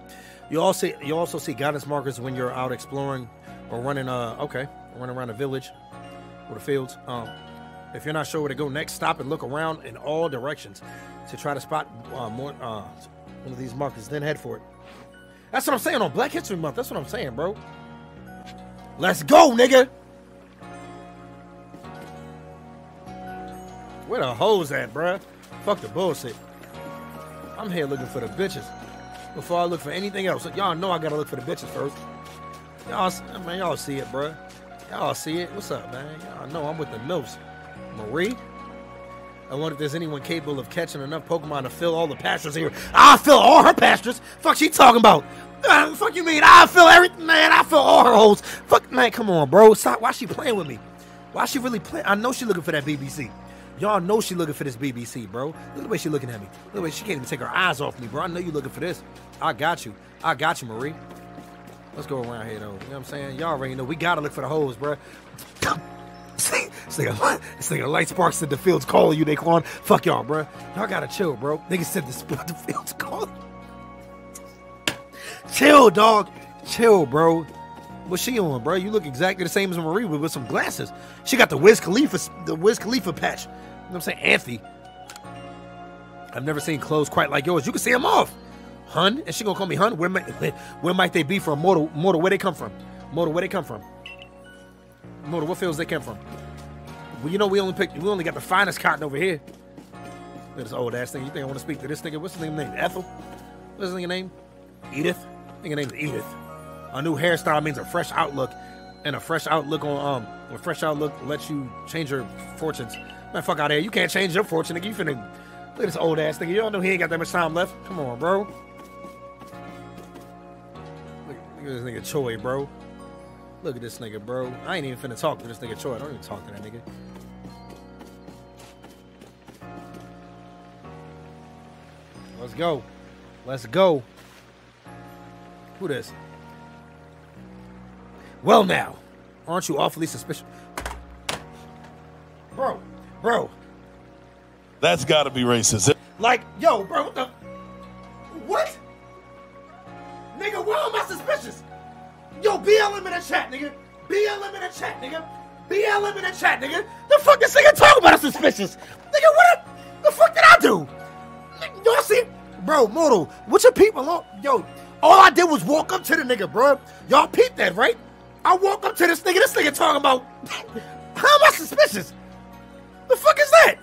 You also you also see guidance markers when you're out exploring or running. Uh, okay, running around the village or the fields. Um, if you're not sure where to go next, stop and look around in all directions to try to spot uh, more uh, one of these markers. Then head for it. That's what I'm saying on Black History Month. That's what I'm saying, bro. Let's go, nigga. Where the hoes at, bruh? Fuck the bullshit. I'm here looking for the bitches before I look for anything else. Y'all know I gotta look for the bitches first. Y'all, man, y'all see it, bruh. Y'all see it. What's up, man? Y'all know I'm with the MILFs. Marie? I wonder if there's anyone capable of catching enough Pokemon to fill all the pastures here. I'll fill all her pastures. Fuck she talking about? Uh, fuck you mean? I'll fill everything, man. I fill all her holes. Fuck, man, come on, bro. Stop. Why she playing with me? Why she really playing? I know she looking for that BBC. Y'all know she looking for this BBC, bro. Look at the way she looking at me. Look at the way she can't even take her eyes off me, bro. I know you looking for this. I got you. I got you, Marie. Let's go around here, though. You know what I'm saying? Y'all already know we gotta look for the hoes, bro. This nigga, this nigga light sparks said the fields calling you, Daquan. Fuck y'all, bro. Y'all gotta chill, bro. Nigga said the, [laughs] the fields calling. Chill, dog. Chill, bro. What's she on, bro? You look exactly the same as Marie with, with some glasses. She got the Wiz Khalifa, the Wiz Khalifa patch. You know what I'm saying? Anthe. I've never seen clothes quite like yours. You can see them off. Hun? And she gonna call me Hun? Where might, [laughs] where might they be from? Mortal, Mortal, where they come from? Mortal, where they come from? Mortal, what fields they come from? Well, you know we only picked, we only got the finest cotton over here. Look at this old ass thing. You think I want to speak to this nigga? What's his name? Ethel? What's his nigga name? Edith? Her name's Edith. A new hairstyle means a fresh outlook, and a fresh outlook on um, a fresh outlook lets you change your fortunes. Man, fuck out here. You can't change your fortune, nigga. You finna look at this old ass nigga. You don't know he ain't got that much time left. Come on, bro. Look, look at this nigga Choi, bro. Look at this nigga, bro. I ain't even finna talk to this nigga Choi. I don't even talk to that nigga. Let's go. Let's go. Who this? Well now, aren't you awfully suspicious? Bro, bro, That's got to be racist. like, yo, bro, what the? What? Nigga, why am I suspicious? Yo, BLM in the chat, nigga. BLM in the chat, nigga. BLM in the chat, nigga. The fuck this nigga talking about is suspicious. Nigga, what the, the fuck did I do? Y'all see? Bro, Mortal, what your people on? Yo, all I did was walk up to the nigga, bro. Y'all peeped that, right? I walk up to this nigga, this nigga talking about, [laughs] how am I suspicious? The fuck is that?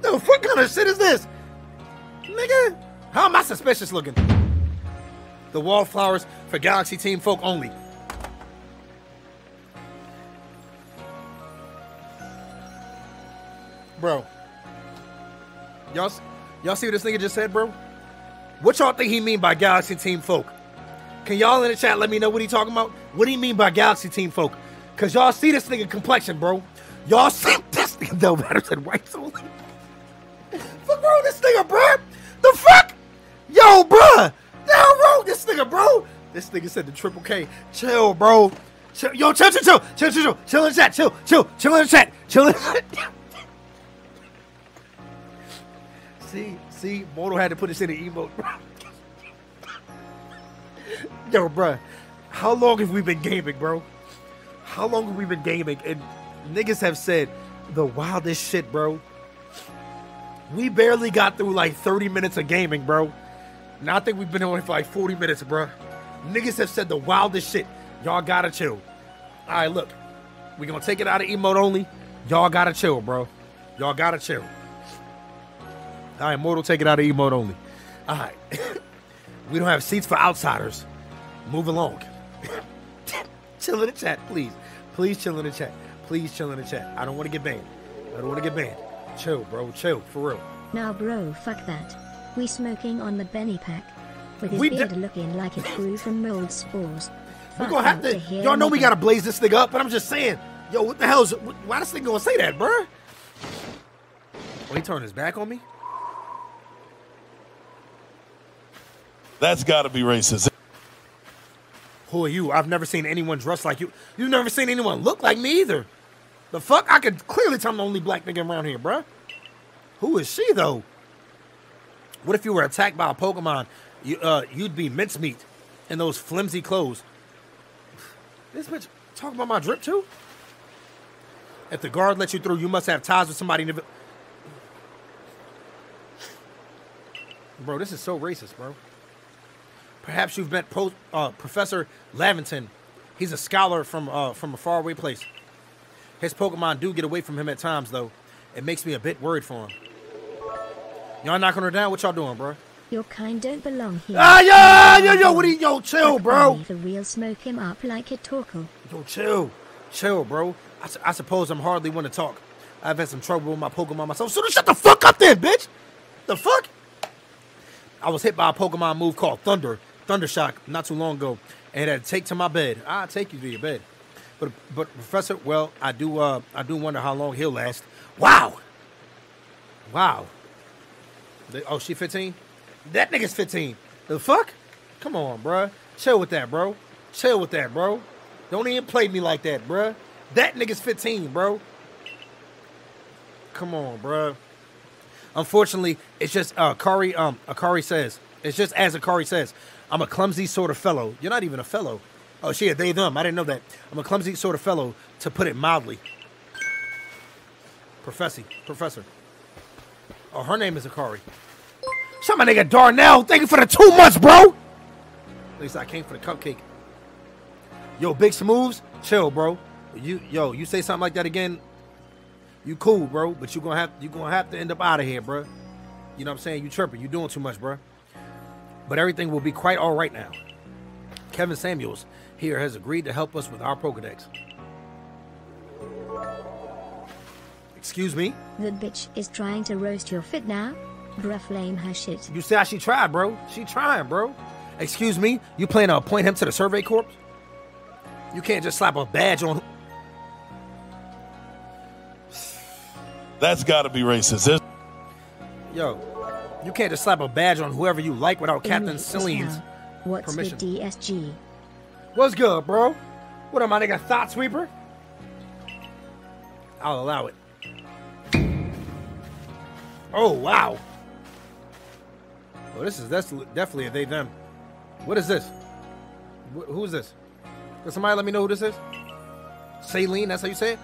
The fuck kind of shit is this? Nigga, how am I suspicious looking? The wallflowers for Galaxy Team folk only. Bro. Y'all, y'all see what this nigga just said, bro? What y'all think he mean by Galaxy Team folk? Can y'all in the chat let me know what he talking about? What he mean by Galaxy Team folk? Cause y'all see this nigga complexion, bro. Y'all see [laughs] this nigga no matter than whites only. Fuck wrong this nigga, bro? The fuck? Yo. The hell wrong this nigga, bro? This nigga said the triple K. Chill, bro. Chill. Yo, chill, chill, chill, chill, chill, chill, chill in the chat, chill, chill, chill in the chat, chill in the chat. [laughs] see, see, Mortal had to put this in the emote, bro. [laughs] Yo, bro, How long have we been gaming, bro? How long have we been gaming? And niggas have said the wildest shit, bro. We barely got through like 30 minutes of gaming, bro. Now I think we've been on it for like 40 minutes, bro. Niggas have said the wildest shit. Y'all gotta chill. All right, look. we gonna take it out of emote only. Y'all gotta chill, bro. Y'all gotta chill. All right, Mortal, take it out of emote only. All right. [coughs] we don't have seats for outsiders. Move along. [coughs] chill in the chat, please. Please chill in the chat. Please chill in the chat. I don't want to get banned. I don't want to get banned. Chill, bro. Chill, for real. Now bro fuck that. We smoking on the Benny pack. With his We beard d- looking like it grew from mold spores. We're gonna have out to. Y'all know we gotta blaze this thing up, but I'm just saying. Yo, what the hell is. Why this thing gonna say that, bro? Oh, he turned his back on me? That's got to be racist. Who are you? I've never seen anyone dressed like you. You've never seen anyone look like me either. The fuck? I could clearly tell I'm the only black nigga around here, bruh. Who is she though? What if you were attacked by a Pokemon? You, uh, you'd be mincemeat in those flimsy clothes. This bitch talking about my drip too? If the guard lets you through, you must have ties with somebody. Bro, this is so racist, bro. Perhaps you've met Pro, uh, Professor Laventon. He's a scholar from uh, from a faraway place. His Pokemon do get away from him at times, though. It makes me a bit worried for him. Y'all knocking her down? What y'all doing, bro? Your kind don't belong here. Ah, yo, yo, yo, what are you, yo, chill, bro. The real smoke him up like a torkel. Yo, chill, chill, bro. I, I suppose I'm hardly one to talk. I've had some trouble with my Pokemon myself. So shut the fuck up, then, bitch. The fuck? I was hit by a Pokemon move called Thunder, Thunder Shock, not too long ago, and had take to my bed. I'll take you to your bed. But, but Professor, well, I do, uh, I do wonder how long he'll last. Wow. Wow. They- oh, she 15? That nigga's 15. The fuck? Come on, bruh. Chill with that, bro. Chill with that, bro. Don't even play me like that, bruh. That nigga's 15, bro. Come on, bruh. Unfortunately, it's just uh Akari, um, Akari says. It's just as Akari says. I'm a clumsy sort of fellow. You're not even a fellow. Oh shit, they them. I didn't know that. I'm a clumsy sort of fellow, to put it mildly. Professor. Professor. Oh, her name is Akari. Some my nigga Darnell. Thank you for the two months, bro. At least I came for the cupcake. Yo, big smooths, chill, bro. You, yo, you say something like that again, you cool, bro. But you gonna have you gonna have to end up out of here, bro. You know what I'm saying? You tripping. You doing too much, bro. But everything will be quite all right now. Kevin Samuels here has agreed to help us with our Pokedex. Excuse me? The bitch is trying to roast your fit now. Bruh flame her shit. You see how she tried, bro? She trying, bro. Excuse me? You plan to appoint him to the survey corps? You can't just slap a badge on. That's got to be racist. There's- Yo, you can't just slap a badge on whoever you like without Captain Cyllene's. What's permission. the DSG? What's good, bro? What am I, nigga? Thought sweeper? I'll allow it. Oh wow. Well, this is that's definitely a they them. What is this? Wh- who is this? Can somebody let me know who this is? Saline, that's how you say it?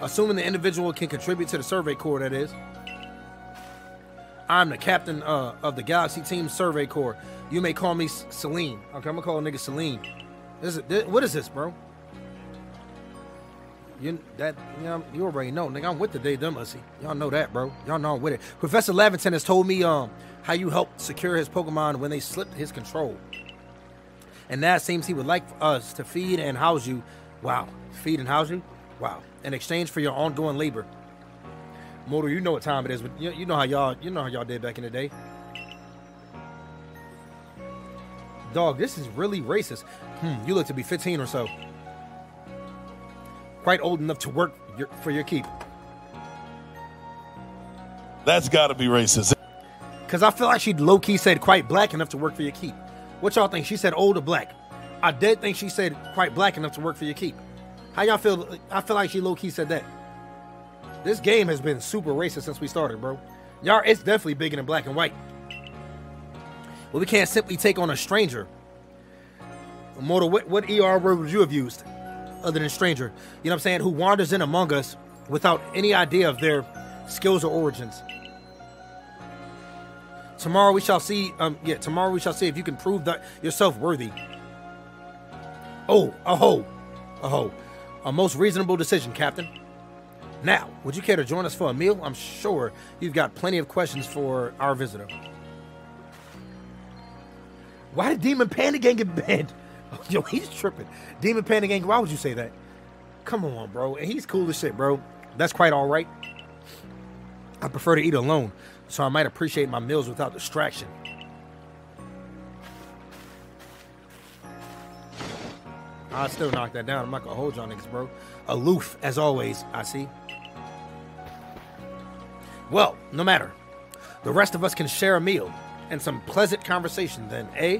Assuming the individual can contribute to the survey corps, that is. I'm the captain uh, of the Galaxy Team Survey Corps. You may call me Cyllene. Okay, I'm gonna call a nigga Cyllene. This is, this, what is this, bro? You that you know you already know, nigga. I'm with the day ussy. Y'all know that, bro. Y'all know I'm with it. Professor Laventon has told me um how you helped secure his Pokemon when they slipped his control. And it seems he would like us to feed and house you. Wow, feed and house you? Wow. In exchange for your ongoing labor. Motor, you know what time it is, but you, you know how y'all you know how y'all did back in the day. Dog, this is really racist. Hmm, you look to be 15 or so. Quite old enough to work your, for your keep. That's got to be racist. Because I feel like she low key said quite black enough to work for your keep. What y'all think? She said old or black? I did think she said quite black enough to work for your keep. How y'all feel? I feel like she low key said that. This game has been super racist since we started, bro. Y'all, it's definitely bigger than black and white. But we can't simply take on a stranger. Mortal, what, what ER word would you have used other than stranger? You know what I'm saying? Who wanders in among us without any idea of their skills or origins. Tomorrow we shall see. Um, yeah, tomorrow we shall see if you can prove that yourself worthy. Oh, a ho, a ho, a most reasonable decision, Captain. Now, would you care to join us for a meal? I'm sure you've got plenty of questions for our visitor. Why did Demon Panda Gang get banned? [laughs] Oh, yo, he's tripping. Demon Panda Gang, why would you say that? Come on, bro. And he's cool as shit, bro. That's quite all right. I prefer to eat alone, so I might appreciate my meals without distraction. I'll still knock that down. I'm not gonna hold y'all niggas, bro. Aloof, as always, I see. Well, no matter. The rest of us can share a meal and some pleasant conversation then, eh?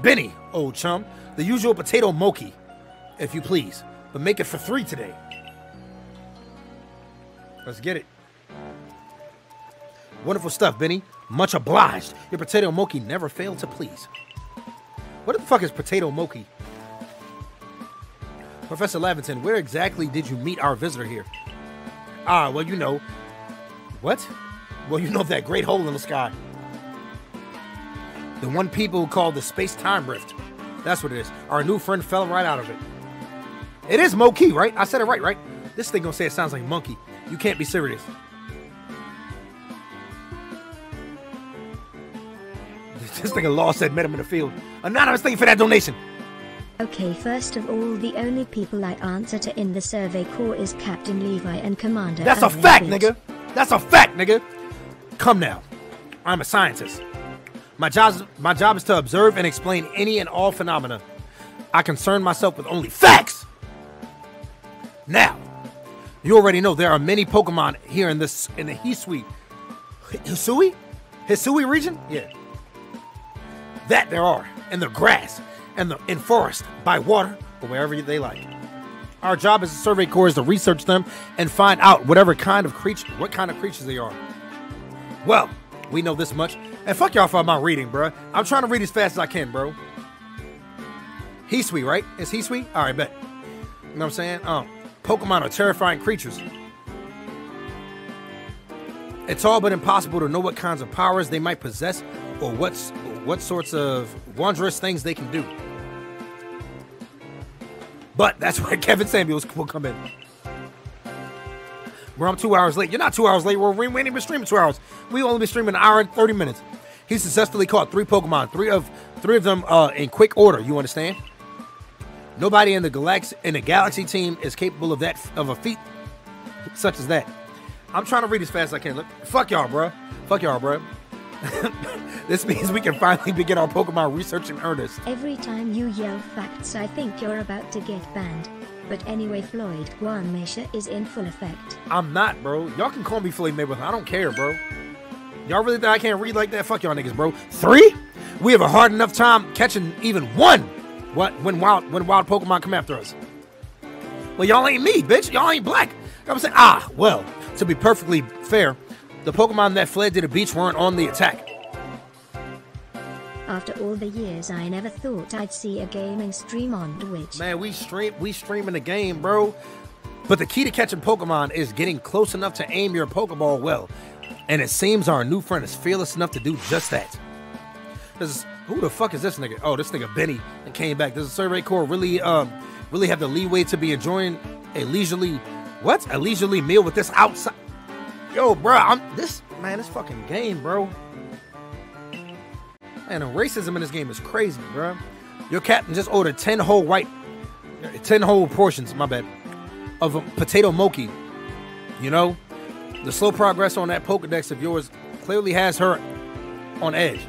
Beni, old chum, the usual potato mochi, if you please, but make it for three today. Let's get it. Wonderful stuff, Beni. Much obliged. Your potato mochi never failed to please. What the fuck is potato mochi? Professor Laventon, where exactly did you meet our visitor here? Ah, well, you know. What? Well, you know that great hole in the sky. The one people call the space-time rift. That's what it is. Our new friend fell right out of it. It is Moki, right? I said it right, right? This thing gonna say it sounds like monkey. You can't be serious. [laughs] This nigga Law said met him in the field. Anonymous, you for that donation. Okay, first of all, the only people I answer to in the survey corps is Captain Levi and Commander. That's a fact, Beach. nigga. That's a fact, nigga. Come now. I'm a scientist. My job, my job is to observe and explain any and all phenomena. I concern myself with only facts. Now, you already know there are many Pokemon here in this in the Hisui, Hisui, Hisui region. Yeah, that there are in the grass and the in forest, by water, or wherever they like. Our job as a survey corps is to research them and find out whatever kind of creature, what kind of creatures they are. Well, we know this much, and fuck y'all for my reading, bruh. I'm trying to read as fast as I can, bro. Hisui, right? Is he sweet? All right, bet. You know what I'm saying? Um, Pokemon are terrifying creatures. It's all but impossible to know what kinds of powers they might possess or what's what sorts of wondrous things they can do. But that's [laughs] where Kevin Samuels will come in. Where I'm two hours late. You're not two hours late. We're, we ain't even streaming two hours. We only been streaming an hour and 30 minutes. He successfully caught three Pokemon, three of three of them uh, in quick order. You understand? Nobody in the galaxy in the galaxy team is capable of that of a feat such as that. I'm trying to read as fast as I can. Look, fuck y'all, bro. Fuck y'all, bro. [laughs] this means we can finally begin our Pokemon research in earnest. Every time you yell facts, I think you're about to get banned. But anyway, Floyd Guanmesha is in full effect. I'm not, bro. Y'all can call me Floyd Mayweather. I don't care, bro. Y'all really think I can't read like that? Fuck y'all niggas, bro. Three? We have a hard enough time catching even one. What? When wild when wild Pokemon come after us? Well, y'all ain't me, bitch. Y'all ain't black. I'm saying, ah, well, to be perfectly fair, the Pokemon that fled to the beach weren't on the attack. After all the years, I never thought I'd see a gaming stream on Twitch. Man, we stream we streaming the game, bro. But the key to catching Pokemon is getting close enough to aim your Pokeball well. And it seems our new friend is fearless enough to do just that. Cause who the fuck is this nigga? Oh, this nigga Beni that came back. Does the Survey Corps really um really have the leeway to be enjoying a leisurely what? A leisurely meal with this outside Yo, bro, I'm this man, this fucking game, bro. The racism in this game is crazy, bro. Your captain just ordered 10 whole white 10 whole portions, my bad, of a potato mochi. You know? The slow progress on that Pokedex of yours clearly has her on edge.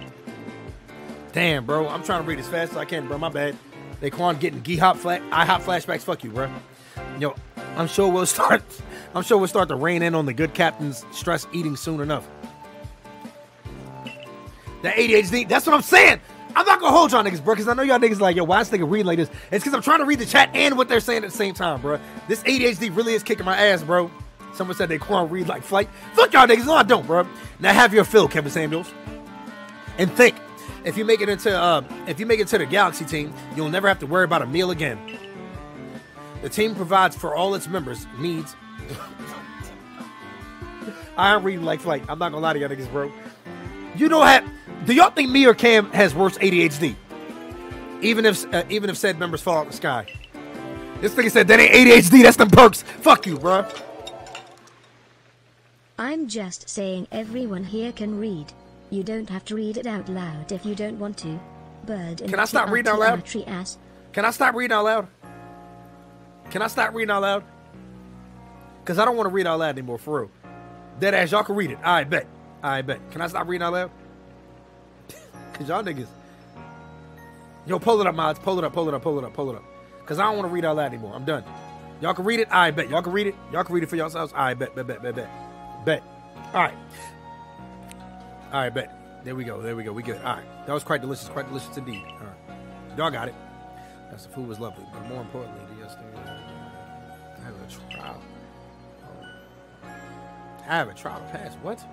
Damn, bro. I'm trying to read as fast as I can, bro. My bad. Daquan getting gee hop flat I hop flashbacks. Fuck you, bro. Yo, I'm sure we'll [laughs] start I'm sure we'll start to rein in on the good captain's stress eating soon enough. That ADHD, that's what I'm saying. I'm not gonna hold y'all niggas, bro, because I know y'all niggas like, yo, why is this nigga reading like this? It's because I'm trying to read the chat and what they're saying at the same time, bro. This ADHD really is kicking my ass, bro. Someone said they can't read like flight. Fuck y'all niggas. No, I don't, bro. Now have your fill, Kevin Samuels. And think, If you make it into uh, if you make it to the Galaxy team, you'll never have to worry about a meal again. The team provides for all its members' needs. [laughs] I'm reading like flight. I'm not gonna lie to y'all niggas, bro. You don't have. Do y'all think me or Cam has worse ADHD? Even if uh, even if said members fall out the sky. This nigga said that ain't ADHD. That's them perks. Fuck you, bro. I'm just saying everyone here can read. You don't have to read it out loud if you don't want to. Bird in Can I stop reading out loud? ass. Can I stop reading out loud? Can I stop reading out loud? Cause I don't want to read out loud anymore, for real. Dead ass, y'all can read it. I bet. I bet. Can I stop reading out loud? Cause y'all niggas. Yo, pull it up, mods. Pull it up, pull it up, pull it up, pull it up. Cause I don't want to read out loud anymore. I'm done. Y'all can read it. I bet. Y'all can read it. Y'all can read it for yourselves. I bet, bet, bet, bet, bet. Bet. All right. All right, bet. There we go. There we go. We good. All right. That was quite delicious. Quite delicious indeed. All right. Y'all got it. Yes, the food was lovely. But more importantly, yesterday, I have a trial. I have a trial pass. What?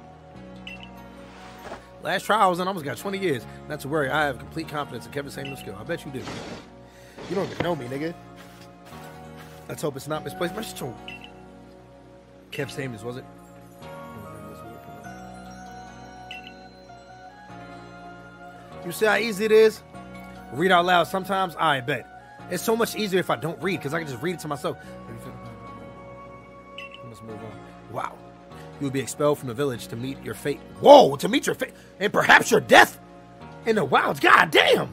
Last trial I was in, I almost got 20 years. Not to worry, I have complete confidence in Kevin Samuel's skill. I bet you do. You don't even know me, nigga. Let's hope it's not misplaced. My shit. Kev Samuels, was it? You see how easy it is? Read out loud sometimes? I bet. It's so much easier if I don't read because I can just read it to myself. Let's move on. Wow. You will be expelled from the village to meet your fate. Whoa, to meet your fate. And perhaps your death in the wilds. God damn.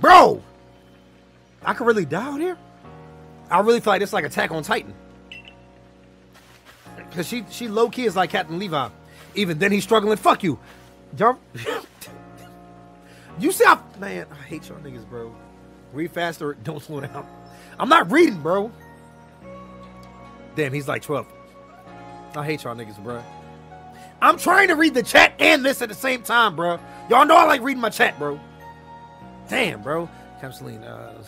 Bro. I could really die out here? I really feel like is like Attack on Titan. Because she, she low key is like Captain Levi. Even then he's struggling. Fuck you. [laughs] You see how man, I hate y'all niggas, bro. Read faster, [laughs] don't slow down. I'm not reading, bro. Damn, he's like 12. I hate y'all niggas, bro. I'm trying to read the chat and this at the same time, bro. Y'all know I like reading my chat, bro. Damn, bro. Capsuline, uh,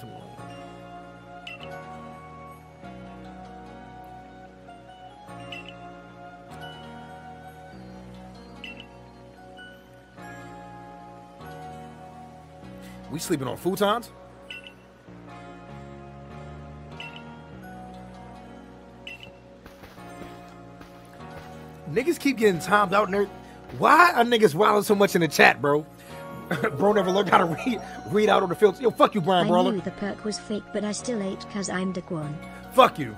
we sleeping on futons? Niggas keep getting timed out there. Why are niggas wilding so much in the chat, bro? [laughs] bro never learned how to read read out on the field. Yo, fuck you, Brian I Brawler. knew the perk was fake, but I still ate cause I'm Daquan. Fuck you.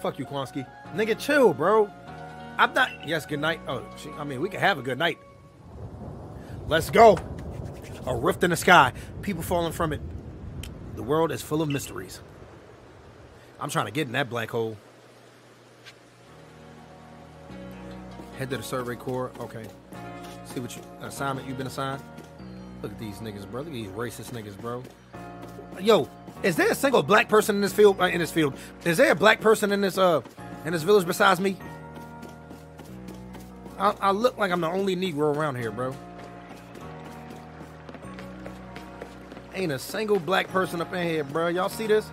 Fuck you, Klonsky. Nigga, chill, bro. I'm not. Yes, good night. Oh, she, I mean, we can have a good night. Let's go. A rift in the sky. People falling from it. The world is full of mysteries. I'm trying to get in that black hole. Head to the survey corps. Okay. See what you assignment you've been assigned. Look at these niggas, bro. Look at these racist niggas, bro. Yo, is there a single black person in this field? Uh, in this field, is there a black person in this uh in this village besides me? I, I look like I'm the only Negro around here, bro. Ain't a single black person up in here, bro. Y'all see this?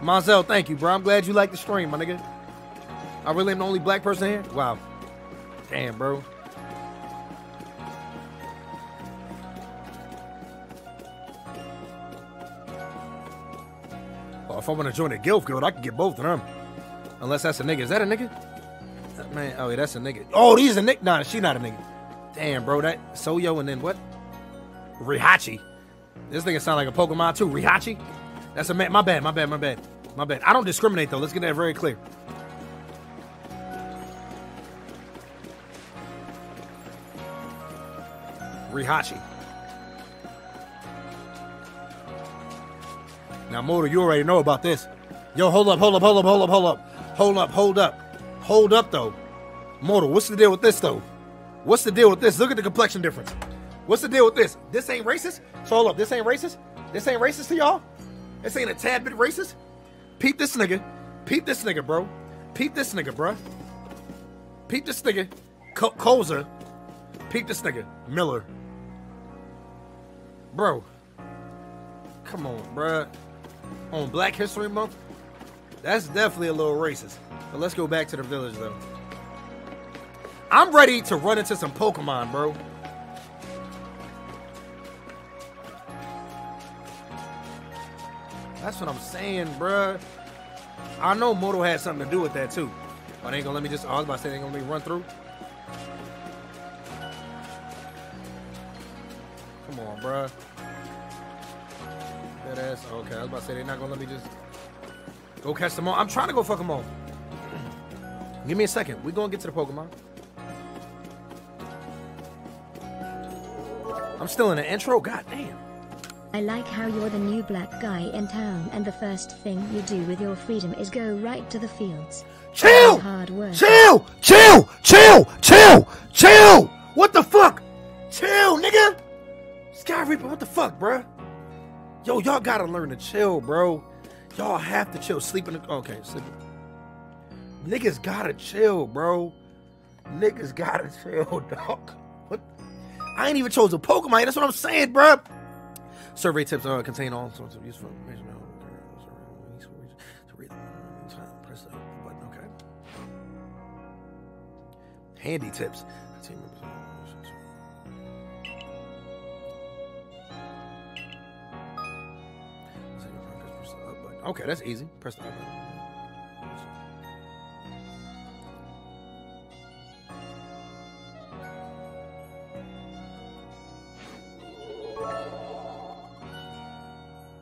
Monzel, thank you, bro. I'm glad you like the stream, my nigga. I really am the only black person here? Wow. Damn, bro. Well, if I want to join the Guild Guild, I can get both of them. Unless that's a nigga. Is that a nigga? Uh, Man, oh, yeah, that's a nigga. Oh, these a nigga. Nah, she not a nigga. Damn, bro. That Soyo and then what? Rihachi. This nigga sound like a Pokemon too. Rihachi. That's a man. My bad. My bad. My bad. My bad. I don't discriminate though. Let's get that very clear. Rihachi. Now, mortal, you already know about this. Yo, hold up, hold up, hold up, hold up, hold up. Hold up, hold up. Hold up, though. Mortal, what's the deal with this, though? What's the deal with this? Look at the complexion difference. What's the deal with this? This ain't racist? So hold up, this ain't racist? This ain't racist to y'all? This ain't a tad bit racist? Peep this nigga. Peep this nigga, bro. Peep this nigga, bro. Peep this nigga. Koza. Peep this nigga. Miller. Bro, come on, bruh. On Black History Month, that's definitely a little racist. But let's go back to the village, though. I'm ready to run into some Pokemon, bro. That's what I'm saying, bruh. I know Moto had something to do with that, too. Oh, but ain't gonna let me just, I was about to say ain't gonna let me run through. Come on, bruh. That ass. Okay, I was about to say they're not gonna let me just go catch them all. I'm trying to go fuck them all. Give me a second. We're gonna get to the Pokemon. I'm still in the intro. God damn. I like how you're the new black guy in town and the first thing you do with your freedom is go right to the fields. Chill! Hard work. Chill! Chill! Chill! Chill! Chill! What the fuck? Chill, nigga! Sky Reaper, what the fuck, bruh? Yo, y'all gotta learn to chill, bro. Y'all have to chill. Sleep in the. Okay, sleep. Niggas gotta chill, bro. Niggas gotta [laughs] chill, dog. What? I ain't even chose a Pokemon. That's what I'm saying, bruh. Survey tips uh, contain all sorts of useful information. Press the button. Okay. Handy tips. Okay, that's easy. Press the button.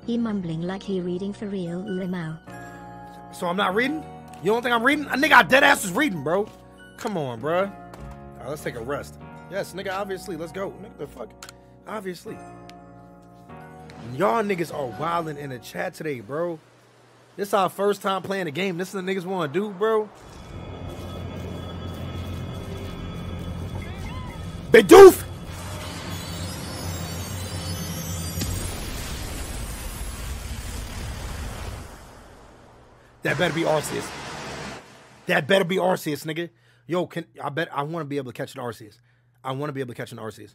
He mumbling like he reading for real Limau. So I'm not reading? You don't think I'm reading? A nigga, I dead ass is reading, bro. Come on, bro. All right, let's take a rest. Yes, nigga, obviously. Let's go. Nigga, the fuck? Obviously. Y'all niggas are wilding in the chat today, bro. This our first time playing the game. This is the niggas want to do, bro. Bidoof! That better be Arceus. That better be Arceus, nigga. Yo, can I bet I want to be able to catch an Arceus. I want to be able to catch an Arceus.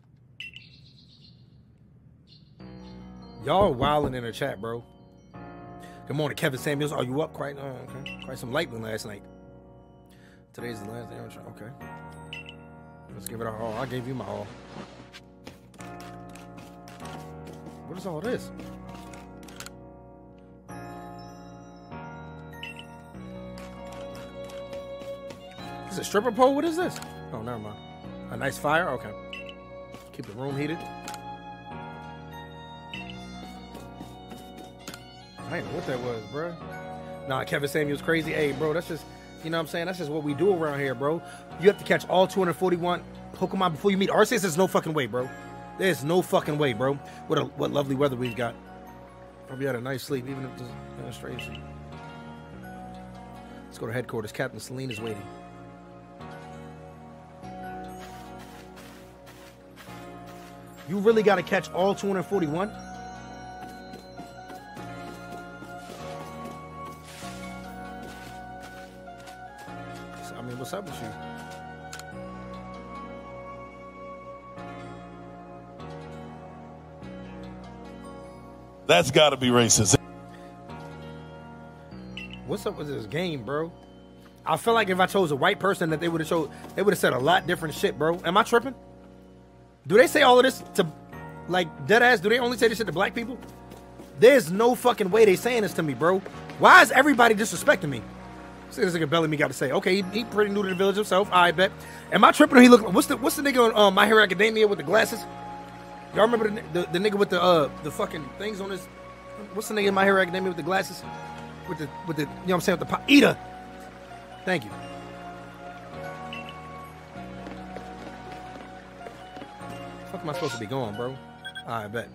Y'all wilding in the chat, bro. Good morning, Kevin Samuels. Are you up? Quite, uh, okay. Quite some lightning last night. Today's the last day. Okay. Let's give it our all. I gave you my all. What is all this? Is it a stripper pole? What is this? Oh, never mind. A nice fire? Okay. Keep the room heated. I didn't know what that was, bro. Nah, Kevin Samuels crazy. Hey, bro, that's just, you know what I'm saying? That's just what we do around here, bro. You have to catch all 241 Pokemon before you meet Arceus. There's no fucking way, bro. There's no fucking way, bro. What a, what lovely weather we've got. Probably had a nice sleep, even if there's demonstration. Let's go to headquarters. Captain Cyllene is waiting. You really got to catch all 241? That's got to be racist. What's up with this game, bro? I feel like if I chose a white person, that they would have showed, they would have said a lot different shit, bro. Am I tripping? Do they say all of this to, like, dead ass? Do they only say this shit to black people? There's no fucking way they saying this to me, bro. Why is everybody disrespecting me? See this nigga Bellamy got to say. Okay, he, he pretty new to the village himself. I bet. Am I tripping? Or he look. What's the What's the nigga on uh, My Hero Academia with the glasses? Y'all remember the, the, the nigga with the uh the fucking things on his? What's the nigga in My Hero Academia with the glasses? With the with the you know what I'm saying with the po- Iida. Thank you. Fuck am I supposed to be going, bro? I bet.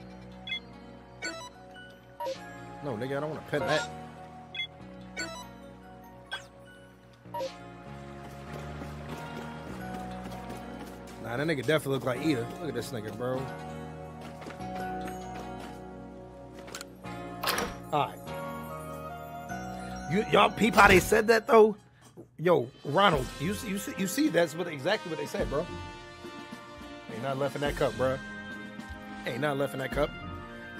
No, nigga, I don't want to pet that. Nah, that nigga definitely look like Iida. Look at this nigga, bro. You y'all peep how they said that though? Yo, Ronald, you see, you see, you see that's what exactly what they said, bro. Ain't not left in that cup, bro. Ain't not left in that cup.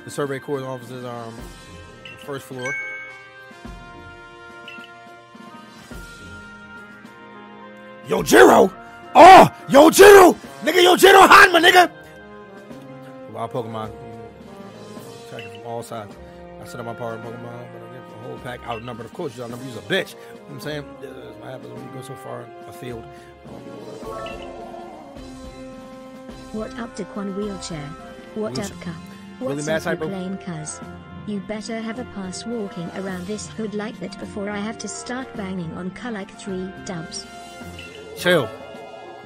The survey corps offices um first floor. Yo, Jiro! Oh! Yo, Jiro! Nigga, yo, Jiro Hanma, nigga! Wild Pokemon. Attacking from all sides. I set up my power Pokemon, get the whole pack outnumbered. Of course, you outnumbered. You're a bitch. You know what I'm saying? That's what happens when you go so far afield. What up to Quan wheelchair? What Wheelchair. up, cup? Really What's mad, up, plain cuz? You better have a pass walking around this hood like that before I have to start banging on car like three dubs. Chill.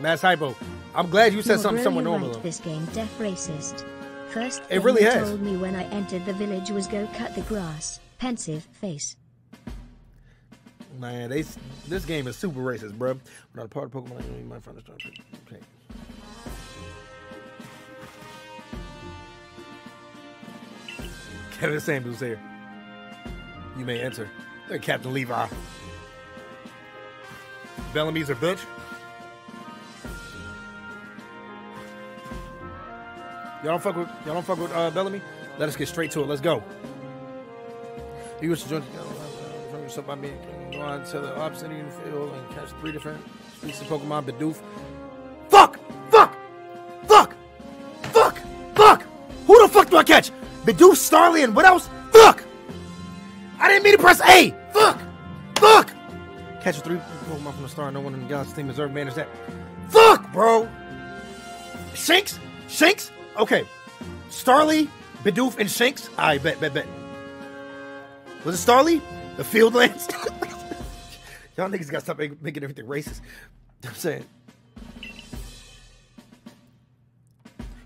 Mass hypo. I'm glad you said You're something somewhat really normal. right, This game deaf racist. First It really has. told me when I entered the village was go cut the grass. Pensive face. Man, they this game is super racist, bro. Without a part of Pokemon, you might find the strong Okay. Kevin Samuels here. You may enter. Hey, Captain Levi. Bellamy's a bitch. Y'all don't fuck with y'all don't fuck with uh, Bellamy. Let us get straight to it. Let's go. You used to join uh, from yourself by me. Go on to the opposite obsidian field and catch three different species of Pokemon. Bidoof. Fuck! Fuck! Fuck! Fuck! Fuck! Who the fuck do I catch? Bidoof, Starly, and what else? Fuck! I didn't mean to press A! Fuck! Fuck! Catch three Pokemon from the star. No one in the Galaxy team has ever managed that. Fuck, bro! Shanks? Shanks? Okay. Starly, Bidoof, and Shanks? I bet, bet, bet. Was it Starly? The Fieldlands? [laughs] Y'all niggas gotta stop making everything racist. I'm saying.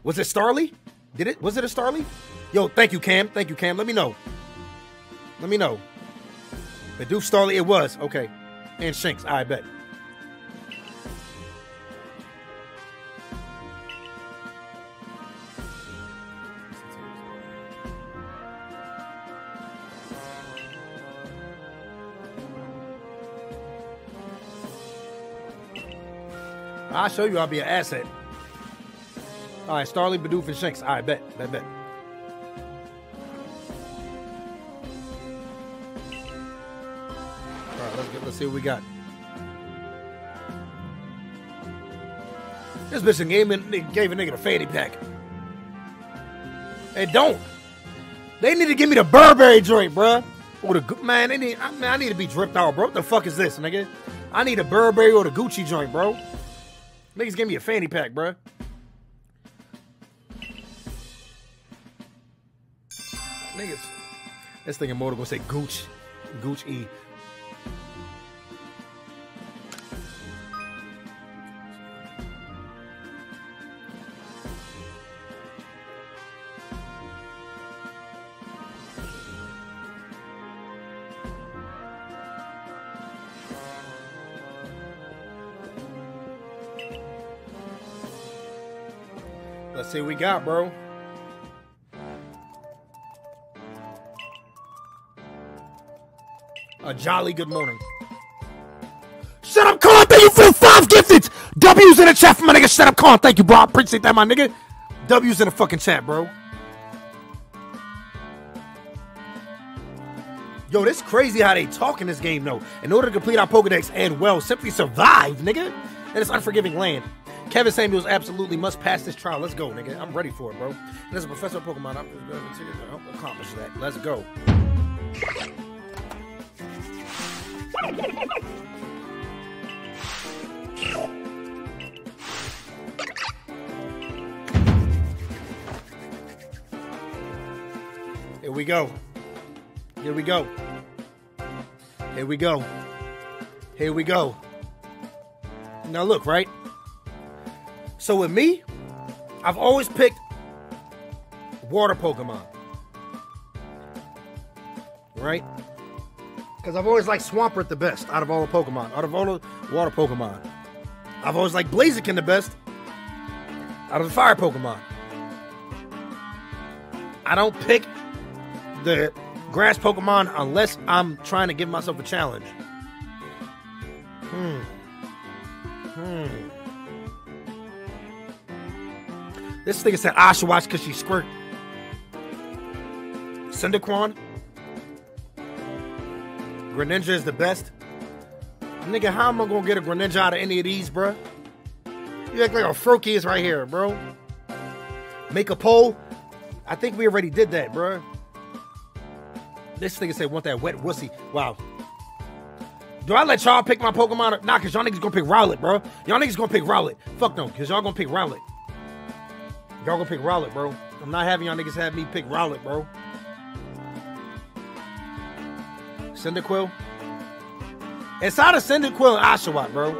Was it Starly? Did it? Was it a Starly? Yo, thank you, Cam. Thank you, Cam. Let me know. Let me know. Bidoof Starly, it was. Okay. And Shanks, I bet. I'll show you I'll be an asset. All right, Starly, Bidoof, and Shanks. All right, bet, bet, bet. All right, let's get, let's see what we got. This bitch gave, gave a nigga the fanny pack. They don't. They need to give me the Burberry joint, bruh. Or the man, they need. I, man, I need to be dripped out, bro. What the fuck is this, nigga? I need a Burberry or the Gucci joint, bro. Niggas give me a fanny pack, bruh. Niggas. This thing immortal gonna say Gooch. Gooch E. got, bro. A jolly good morning. Shut up, Con. Thank you for the five gifted. W's in the chat for my nigga. Shut up, Con. Thank you, bro. I appreciate that, my nigga. W's in the fucking chat, bro. Yo, this crazy how they talk in this game, though. In order to complete our Pokedex and, well, simply survive, nigga, in this unforgiving land. Kevin Samuels absolutely must pass this trial. Let's go, nigga. I'm ready for it, bro. And as a professor of Pokemon, I'm going to accomplish that. Let's go. Here we go. Here we go. Here we go. Here we go. Now look, right? So with me, I've always picked water Pokemon. Right? Because I've always liked Swampert the best out of all the Pokemon, out of all the water Pokemon. I've always liked Blaziken the best out of the fire Pokemon. I don't pick the grass Pokemon unless I'm trying to give myself a challenge. Hmm. Hmm. This nigga said ah, Oshawott because she squirt. Cyndaquan. Greninja is the best. Nigga, how am I gonna get a Greninja out of any of these, bruh? You act like a Froakie is right here, bro. Make a poll. I think we already did that, bruh. This nigga said want that wet wussy. Wow. Do I let y'all pick my Pokemon? Or, nah, cause y'all niggas gonna pick Rowlet, bro. Y'all niggas gonna pick Rowlet. Fuck no, cause y'all gonna pick Rowlet. Y'all gonna pick Rowlet, bro. I'm not having y'all niggas have me pick Rowlet, bro. Cyndaquil. Inside of Cyndaquil and Oshawott, bro.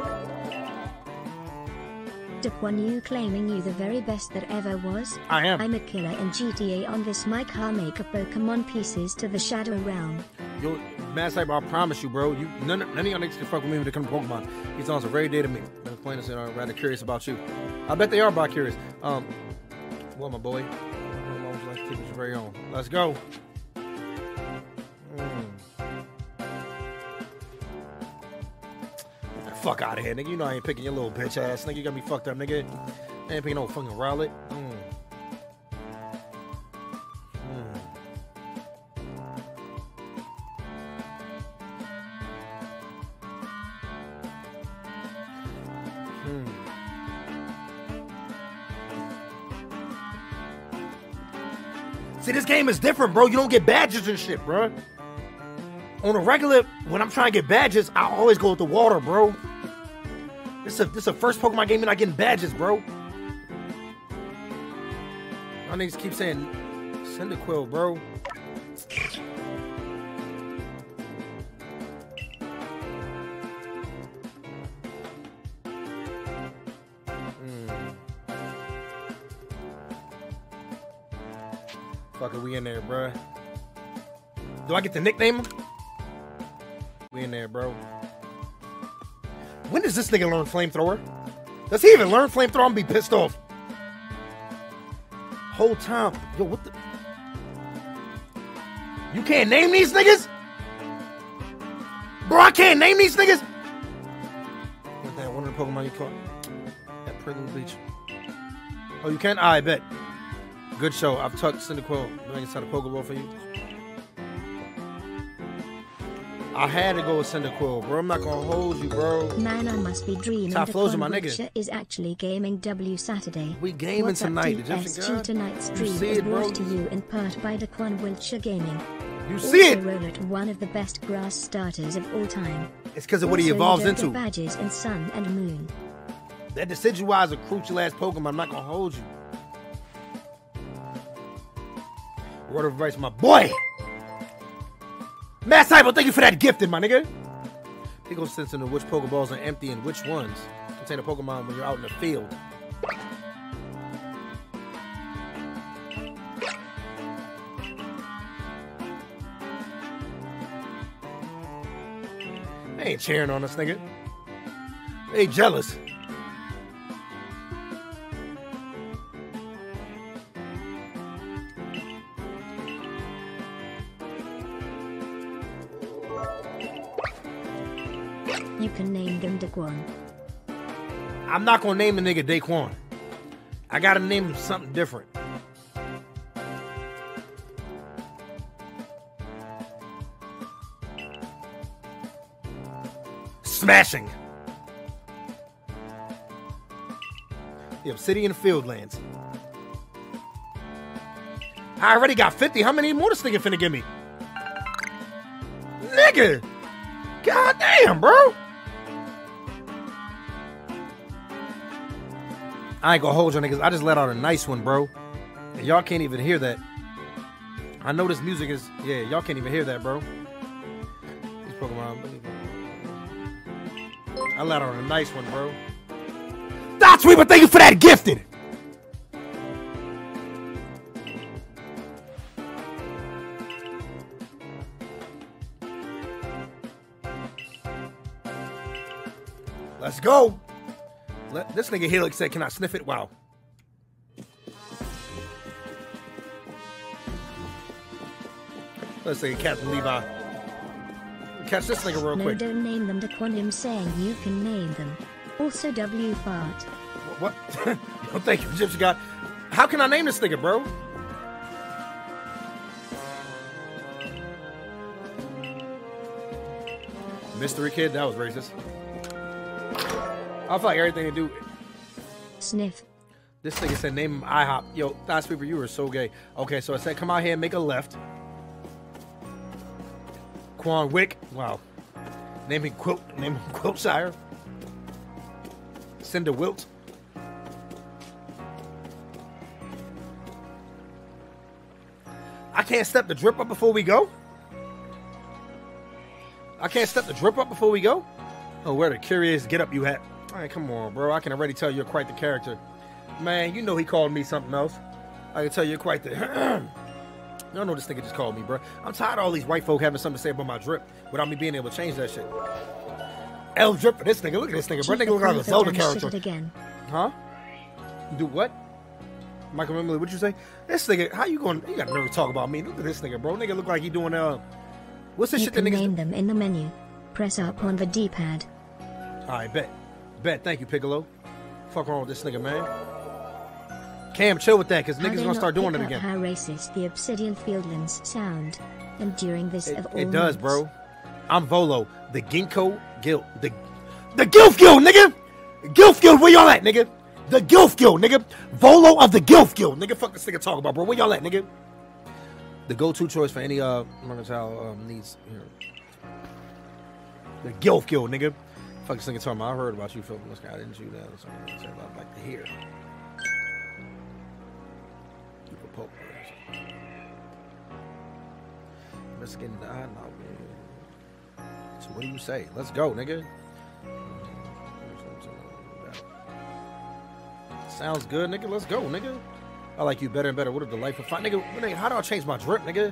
Daquan you claiming you the very best that ever was? I am. I'm a killer in GTA on this mic I'll make a Pokemon pieces to the Shadow Realm. Yo, Mass Hyper, I promise you, bro. You none, none of y'all niggas can fuck with me when it comes to Pokemon. These songs are very dear to me. Been playing this and I'm rather curious about you. I bet they are about curious. Um, well, my boy, like keep it very own. Let's go. Mm. Fuck out of here, nigga. You know I ain't picking your little bitch ass, nigga. You got me fucked up, nigga. I ain't picking no fucking Rowlet. Mm. Mm. Game is different, bro. You don't get badges and shit, bro. On a regular, when I'm trying to get badges, I always go with the water, bro. This is a, this is the first Pokemon game you're not getting badges, bro. Y'all niggas keep saying Cyndaquil, bro. Fuck it, we in there, bro. Do I get to nickname him? We in there, bro. When does this nigga learn flamethrower? Does he even learn flamethrower? I'm be pissed off. Whole time. Yo, what the? You can't name these niggas? Bro, I can't name these niggas. What that one of the Pokemon you caught? At Prickle Beach. Oh, you can? I bet. Good show. I've tucked Cyndaquil. Bring inside a Pokeball for you. I had to go with Cyndaquil, bro. I'm not gonna hold you, bro. Man, I must be dreaming. Top flows my nigga. Is actually gaming W Saturday. We gaming What's tonight, Egyptian DSG God? tonight's You stream see is it, bro? brought to you in part by Daquan Wiltshire Gaming. You see Also it? Rowlet, one of the best grass starters of all time. It's because of what he Also, you evolves into. badges in Sun and Moon. That Decidueye a crucial ass Pokemon. I'm not gonna hold you. Word of advice, my boy. Mass Hypo, thank you for that gifted, my nigga. Pickle sense into which Pokeballs are empty and which ones contain a Pokemon when you're out in the field. They ain't cheering on us, nigga. They jealous. Daquan. I'm not gonna name the nigga Daquan. I gotta name him something different. Smashing. The Obsidian Fieldlands. I already got 50. How many more this nigga finna give me? Nigga! God damn, bro! I ain't gonna hold you niggas. I just let out a nice one, bro. And y'all can't even hear that. I know this music is yeah, y'all can't even hear that, bro. These Pokemon. I let out a nice one, bro. That's but thank you for that gifted. Let's go. This nigga Helix said, "Can I sniff it?" Wow. Let's say Captain Levi. Catch this nigga real No, quick. don't name them Daquan. Him saying you can name them. Also, W fart. What? [laughs] Thank you, Gypsy God. How can I name this nigga, bro? Mystery Kid? That was racist. I feel like everything to do. Sniff. This nigga said name him IHOP. Yo, Thought Sweeper, you were so gay. Okay, so I said come out here and make a left. Quan Wick. Wow. Name him Quilt. Name him Quiltshire. Cinder Wilt. I can't step the drip up before we go. I can't step the drip up before we go. Oh, where the curious get up you had. All right, come on, bro. I can already tell you're quite the character. Man, you know he called me something else. I can tell you're quite the. [clears throat] you don't know this nigga just called me, bro. I'm tired of all these white folk having something to say about my drip without me being able to change that shit. L drip for this nigga. Look at this nigga, bro. Nigga look like a Zelda character. Again. Huh? Do what? Michael Emily, what'd you say? This nigga, how you going? You got nerve to talk about me? Look at this nigga, bro. Nigga look like he doing uh, what's this You shit that can niggas? name them in the menu. Press up on the D-pad. I bet, bet. Thank you, Piccolo. Fuck wrong with this nigga, man. Cam, chill with that, cause niggas gonna start doing it again. How racist the Obsidian Fieldlands sound. And during this It, of all it does, months. bro. I'm Volo, the Ginkgo Guild, the the Gilf Guild, nigga. Gilf Guild, where y'all at, nigga? The Gilf Guild, nigga. Volo of the Gilf Guild, nigga. Fuck this nigga talk about, bro. Where y'all at, nigga? The go-to choice for any uh mercantile um, needs. You know. The Gilf Guild, nigga. Fuck this nigga talking about. I heard about you, Phil. This guy didn't you that? That's something I'd like to hear. You poke. Let's get into I know, man. So what do you say? Let's go, nigga. Sounds good, nigga. Let's go, nigga. I like you better and better. What a delightful fight, nigga, How do I change my drip, nigga?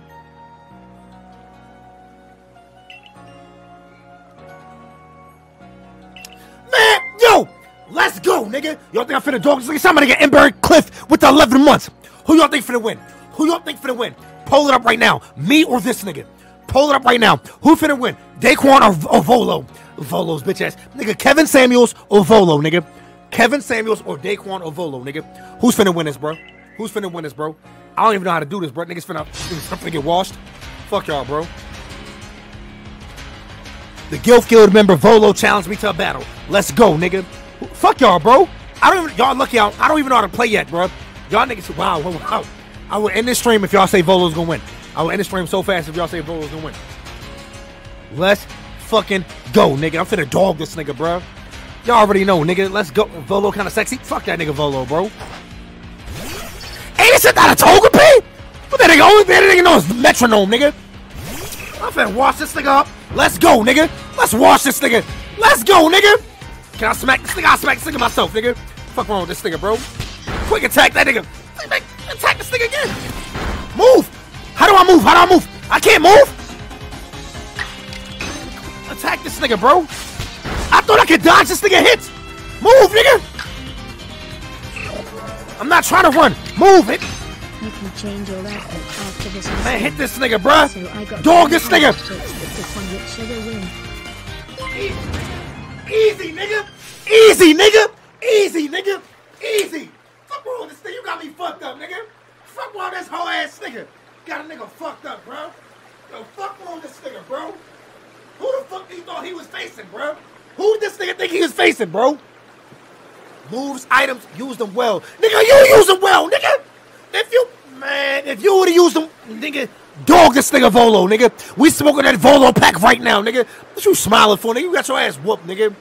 Nigga. Y'all think I'm finna dog nigga? Somebody get Ember Cliff with the 11 months. Who y'all think finna win? Who y'all think finna win? Pull it up right now. Me or this nigga? Pull it up right now. Who finna win? Daquan or, or Volo? Volo's bitch ass. Nigga, Kevin Samuels or Volo, nigga. Kevin Samuels or Daquan or Volo, nigga. Who's finna win this, bro? Who's finna win this, bro? I don't even know how to do this, bro. Niggas finna, niggas finna get washed. Fuck y'all, bro. The Guild Guild member Volo challenged me to a battle. Let's go, nigga. Fuck y'all, bro. I don't even, y'all lucky out. I don't even know how to play yet, bro. Y'all niggas, wow, wow, wow. I will end this stream if y'all say Volo's gonna win. I will end this stream so fast if y'all say Volo's gonna win. Let's fucking go, nigga. I'm finna dog this nigga, bro. Y'all already know, nigga. Let's go. Volo kind of sexy. Fuck that nigga Volo, bro. Ain't this shit not a Togepi? What that nigga only thing that nigga know is metronome, nigga. I'm finna wash this nigga up. Let's go, nigga. Let's wash this nigga. Let's go, nigga. Can I smack this nigga? I'll smack this nigga myself, nigga. Fuck wrong with this nigga, bro. Quick attack that nigga. Attack this nigga again. Move. How do I move? How do I move? I can't move. Attack this nigga, bro. I thought I could dodge this nigga hits. Move, nigga. I'm not trying to run. Move it. You can change your outfit after this. Man, hit this nigga, bruh. So Dog this nigga. Easy, nigga. Easy, nigga. Easy, nigga. Easy. Fuck wrong with this thing. You got me fucked up, nigga. Fuck wrong with this whole ass nigga. Got a nigga fucked up, bro. Yo, fuck wrong with this nigga, bro. Who the fuck he thought he was facing, bro? Who this nigga think he was facing, bro? Moves, items, use them well. Nigga, you use them well, nigga. If you, man, if you would've used them, nigga, dog this nigga Volo, nigga. We smoking that Volo pack right now, nigga. What you smiling for, nigga? You got your ass whooped, nigga.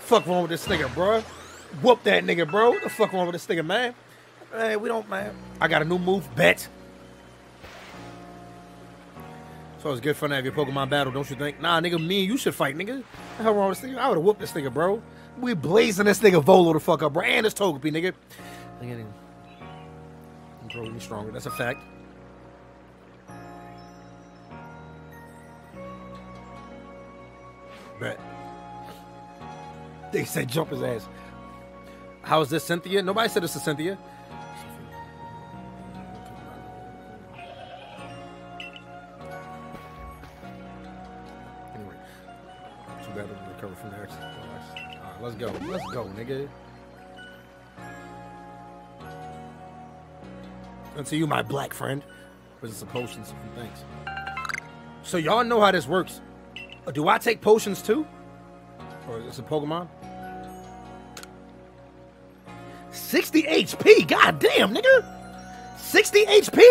Fuck wrong with this nigga, bro? Whoop that nigga, bro. What the fuck wrong with this nigga, man? Hey, we don't, man. I got a new move, bet. So it's good fun to have your Pokemon battle, don't you think? Nah, nigga, me and you should fight, nigga. The hell wrong with this nigga? I would've whooped this nigga, bro. We blazing this nigga Volo the fuck up, bro. And this Togepi, nigga. Nigga, I'm growing stronger. That's a fact. Bet. They said jump his ass. How is this Cynthia? Nobody said it's a Cynthia. Anyway, too bad to recover from the accident. All right, let's go. Let's go, nigga. And to you, my black friend, with some potions and things. So y'all know how this works. Uh, Do I take potions too? Or is it Pokemon? 60 HP. God damn, nigga. 60 HP?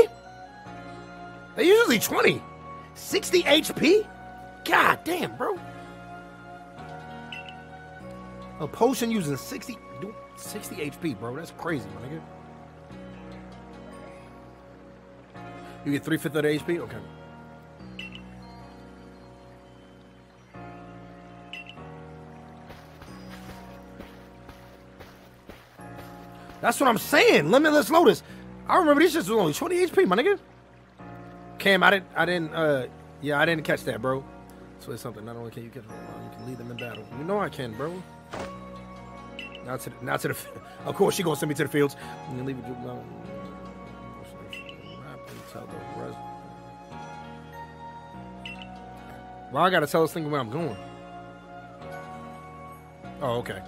They're usually 20. 60 HP? God damn, bro. A potion using 60, 60 HP, bro. That's crazy, my nigga. You get three fifths of the HP? Okay. That's what I'm saying. Limitless Lotus. I remember these shits was only 20 HP, my nigga. Cam, I didn't, I didn't, uh, yeah, I didn't catch that, bro. So it's something. Not only can you catch them, you can lead them in battle. You know I can, bro. Not to, not to the. [laughs] Of course, she gonna send me to the fields. And leave it. No. Well, I gotta tell this thing where I'm going. Oh, okay.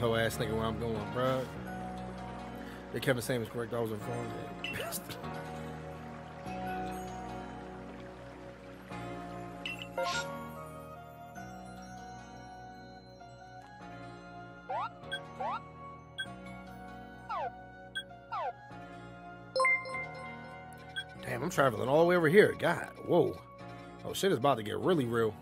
Tell his whole ass nigga where I'm going, bruh. They the same correct. I was informed. Damn, I'm traveling all the way over here. God, whoa. Oh, shit is about to get really real.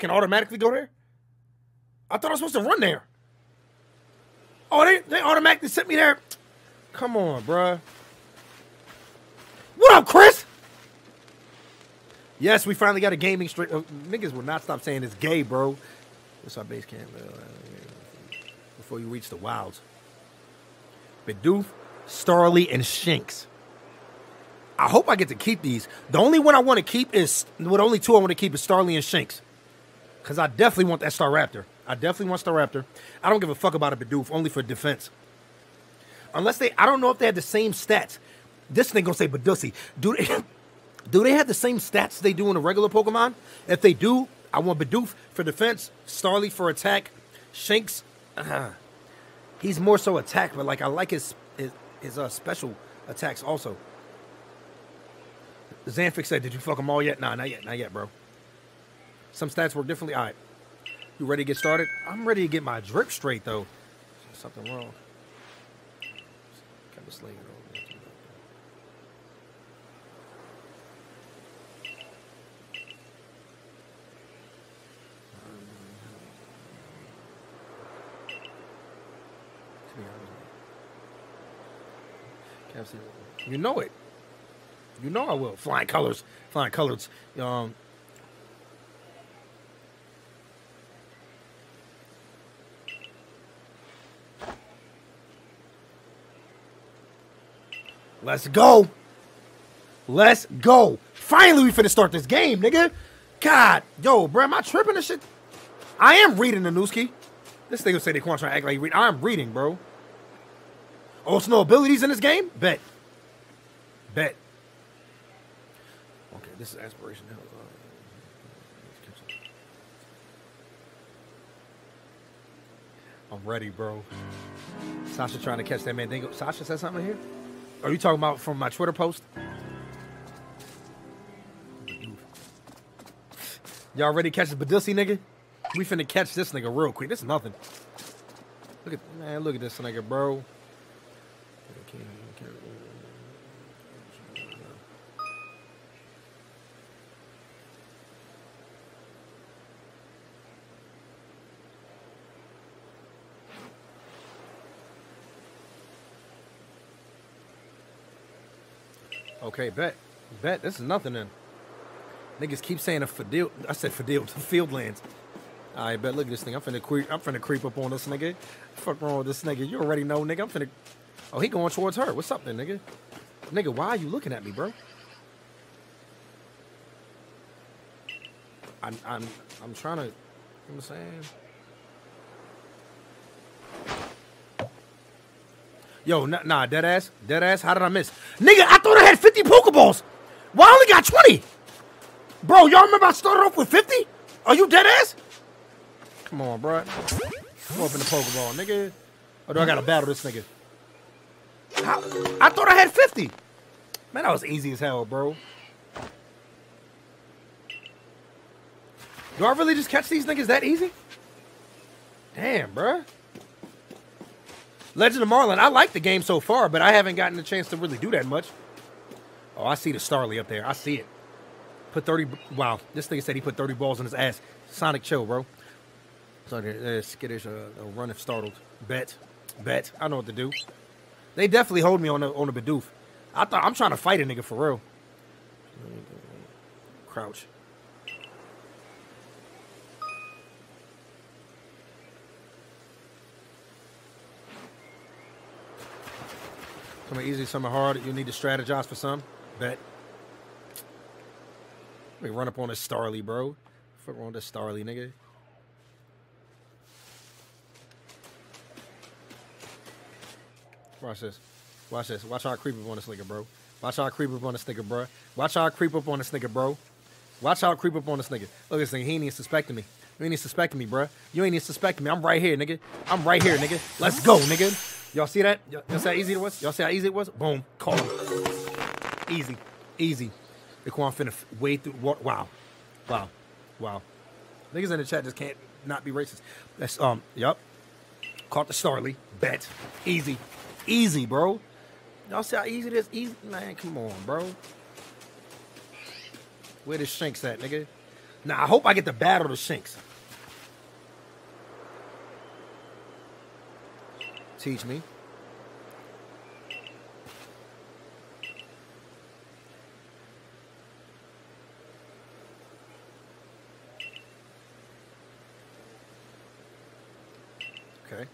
Can automatically go there? I thought I was supposed to run there. Oh, they, they automatically sent me there. Come on, bruh. What up, Chris? Yes, we finally got a gaming stream. Uh, niggas will not stop saying it's gay, bro. What's our base camp? Uh, before you reach the wilds. Bidoof, Starly, and Shinx. I hope I get to keep these. The only one I want to keep is, what only two I want to keep is Starly and Shinx. Because I definitely want that Staraptor. I definitely want Staraptor. I don't give a fuck about a Bidoof, only for defense. Unless they, I don't know if they had the same stats. This thing gonna say Badussi. Do they, [laughs] do they have the same stats they do in a regular Pokemon? If they do, I want Bidoof for defense, Starly for attack, Shanks. Uh, [clears throat] he's more so attack, but like I like his his, his uh, special attacks also. Zanfix said, "Did you fuck them all yet?" Nah, not yet, not yet, bro. Some stats work differently. All right. You ready to get started? I'm ready to get my drip straight, though. Something wrong. Kind of over. You know it. You know I will. Flying colors. Flying colors. Um, Let's go. Let's go. Finally, we finna start this game, nigga. God, yo, bro, am I tripping this shit? I am reading the news key. This will say they want to try to act like read. I'm reading, bro. Oh, it's no abilities in this game? Bet. Bet. Okay, this is aspiration. Uh, I'm ready, bro. Sasha trying to catch that man. Sasha said something here? Are you talking about from my Twitter post? Y'all ready to catch the Badussi nigga? We finna catch this nigga real quick. This is nothing. Look at man, look at this nigga, bro. Okay, bet. Bet. This is nothing then. Niggas keep saying a field. I said [laughs] field. Fieldlands. All right, bet. Look at this thing. I'm finna creep. I'm finna creep up on this nigga. Fuck wrong with this nigga? You already know, nigga. I'm finna. Oh, he going towards her. What's up then, nigga? Nigga, why are you looking at me, bro? I'm. I'm. I'm trying to. You know what I'm saying. Yo, nah, nah, dead ass, dead ass. How did I miss, nigga? I thought I had 50 Pokeballs. Why I only got 20? Bro, y'all remember I started off with 50? Are you dead ass? Come on, bro. In the Pokeball, nigga. Or do I gotta battle this nigga? How? I thought I had 50. Man, that was easy as hell, bro. Do I really just catch these niggas that easy? Damn, bruh. Legend of Marlin, I like the game so far, but I haven't gotten the chance to really do that much. Oh, I see the Starly up there. I see it. Put 30. Wow, this nigga said he put 30 balls in his ass. Sonic chill, bro. So there's skittish, uh, a run if startled. Bet. Bet. I know what to do. They definitely hold me on the on the Bidoof. I thought I'm trying to fight a nigga for real. Crouch. Some are easy, some are hard. You need to strategize for some. Bet. Let me run up on this Starly, bro. Fuck with this Starly, nigga. Watch this. Watch this. Watch how I creep up on this nigga, bro. Watch how I creep up on this nigga, bro. Watch how I creep up on this nigga, bro. Watch how I creep up on this nigga. Look at this thing. He ain't even suspecting me. You ain't even suspecting me, bro. You ain't even suspecting me. I'm right here, nigga. I'm right here, nigga. Let's go, nigga. Y'all see that? Y'all see how easy it was? Y'all see how easy it was? Boom. Call him. Easy. Easy. The Quan finna wade through. Wow. Wow. Wow. Niggas in the chat just can't not be racist. That's, um, yup. Caught the Starly. Bet. Easy. Easy, bro. Y'all see how easy this? Easy. Man, come on, bro. Where the Shanks at, nigga? Now, I hope I get to battle the Shanks. Teach me. Okay.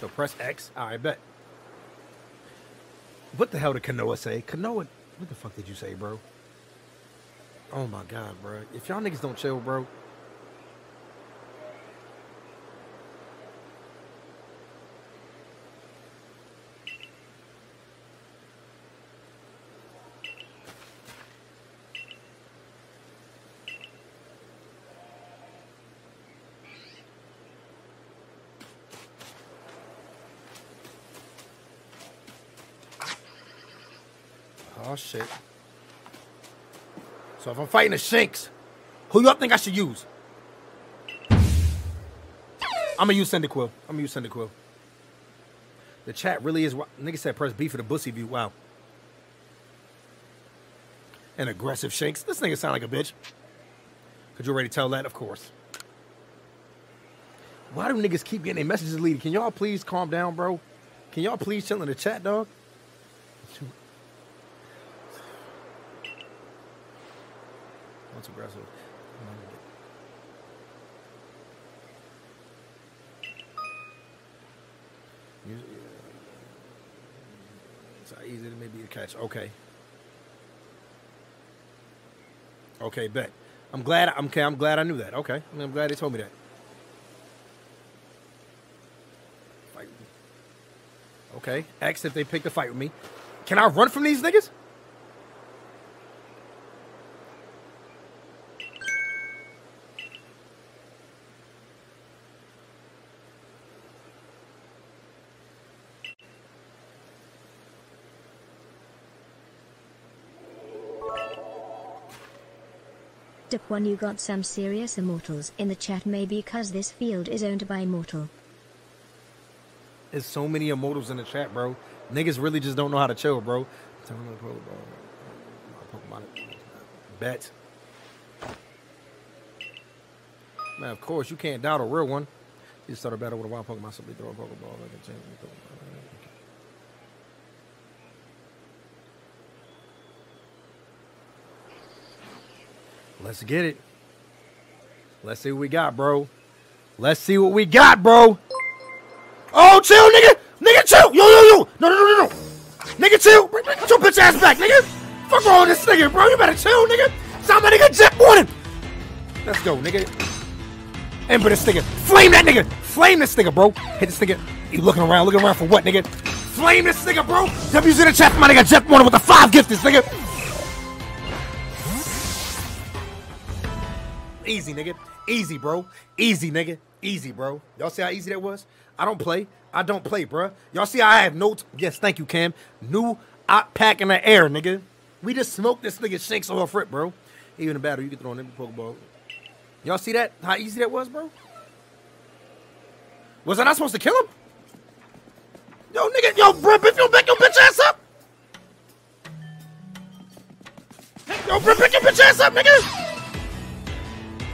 So press X. I bet. What the hell did Kanoa say? Kanoa, what the fuck did you say, bro? Oh my god, bro. If y'all niggas don't chill, bro. Oh shit. So if I'm fighting the Shanks, who y'all think I should use? I'm gonna use Cyndaquil. I'm gonna use Cyndaquil. The chat really is. Nigga said press B for the bussy view. Wow. An aggressive Shanks. This nigga sound like a bitch. Could you already tell that? Of course. Why do niggas keep getting their messages deleted? Can y'all please calm down, bro? Can y'all please chill in the chat, dog? What's aggressive? It's how easy to catch. Okay. Okay, bet. I'm glad. I'm okay. I'm glad I knew that. Okay, I'm glad they told me that. Fight. Okay, X if they pick the fight with me. Can I run from these niggas? One you got some serious immortals in the chat maybe cause this field is owned by Immortal. There's so many immortals in the chat, bro. Niggas really just don't know how to chill, bro. Bet. Man, of course, you can't doubt a real one. You start a battle with a wild Pokemon, simply throw a Pokeball. Like a Let's get it. Let's see what we got, bro. Let's see what we got, bro. Oh, chill, nigga. Nigga, chill. Yo, yo, yo. No, no, no, no, no. Nigga, chill. Bring, bring your bitch ass back, nigga. Fuck wrong with this nigga, bro. You better chill, nigga. Sound my nigga jet morning. Let's go, nigga. Ember this nigga. Flame that nigga. Flame this nigga, bro. Hit this nigga. You looking around, looking around for what, nigga? Flame this nigga, bro. W's in the chat for my nigga Jeff Morning with the five gifters, nigga. Easy, nigga. Easy, bro. Easy, nigga. Easy, bro. Y'all see how easy that was? I don't play. I don't play, bro. Y'all see how I have notes? Yes, thank you, Cam. New op pack in the air, nigga. We just smoked this nigga Shanks off rip, bro. Even the battle, you can throw in every Pokeball. Y'all see that? How easy that was, bro? Was I not supposed to kill him? Yo, nigga, yo, bro, if you back your bitch ass up. Yo, bro, pick your bitch ass up, nigga.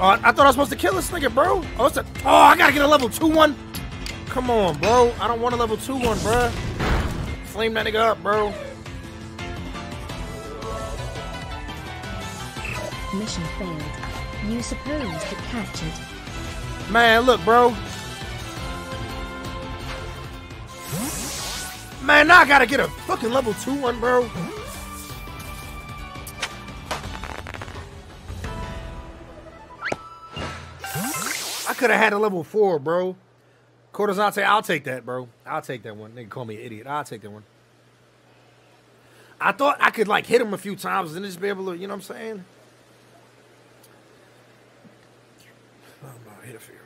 Oh, I thought I was supposed to kill this nigga, bro. Oh, it's a, oh, I gotta get a level 2 1. Come on, bro. I don't want a level 2 1, bro. Flame that nigga up, bro. Mission failed. You supposed to catch it. Man, look, bro. Man, now I gotta get a fucking level 2 1, bro. Could have had a level 4, bro. Cortezante, I'll take that, bro. I'll take that one. Nigga call me an idiot. I'll take that one. I thought I could, like, hit him a few times and just be able to, you know what I'm saying? Oh, no, hit a fear.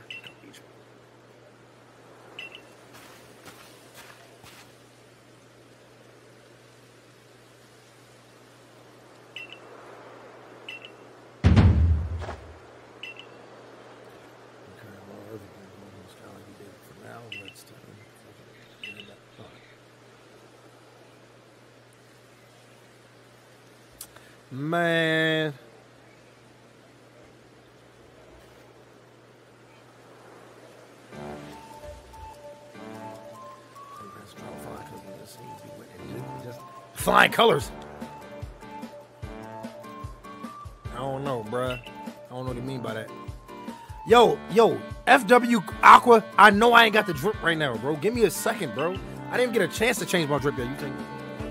Man. Flying colors. I don't know, bruh. I don't know what you mean by that. Yo, yo, FW Aqua, I know I ain't got the drip right now, bro. Give me a second, bro. I didn't get a chance to change my drip yet. You think,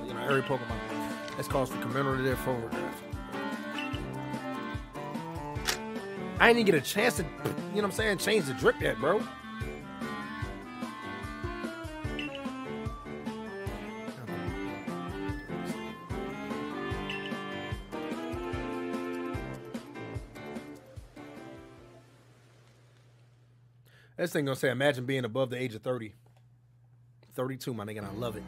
you know, every Pokemon. That's calls for commemorative draft. I didn't even get a chance to, you know what I'm saying, change the drip yet, bro. This thing gonna say, imagine being above the age of 30. 32, my nigga, and I love it.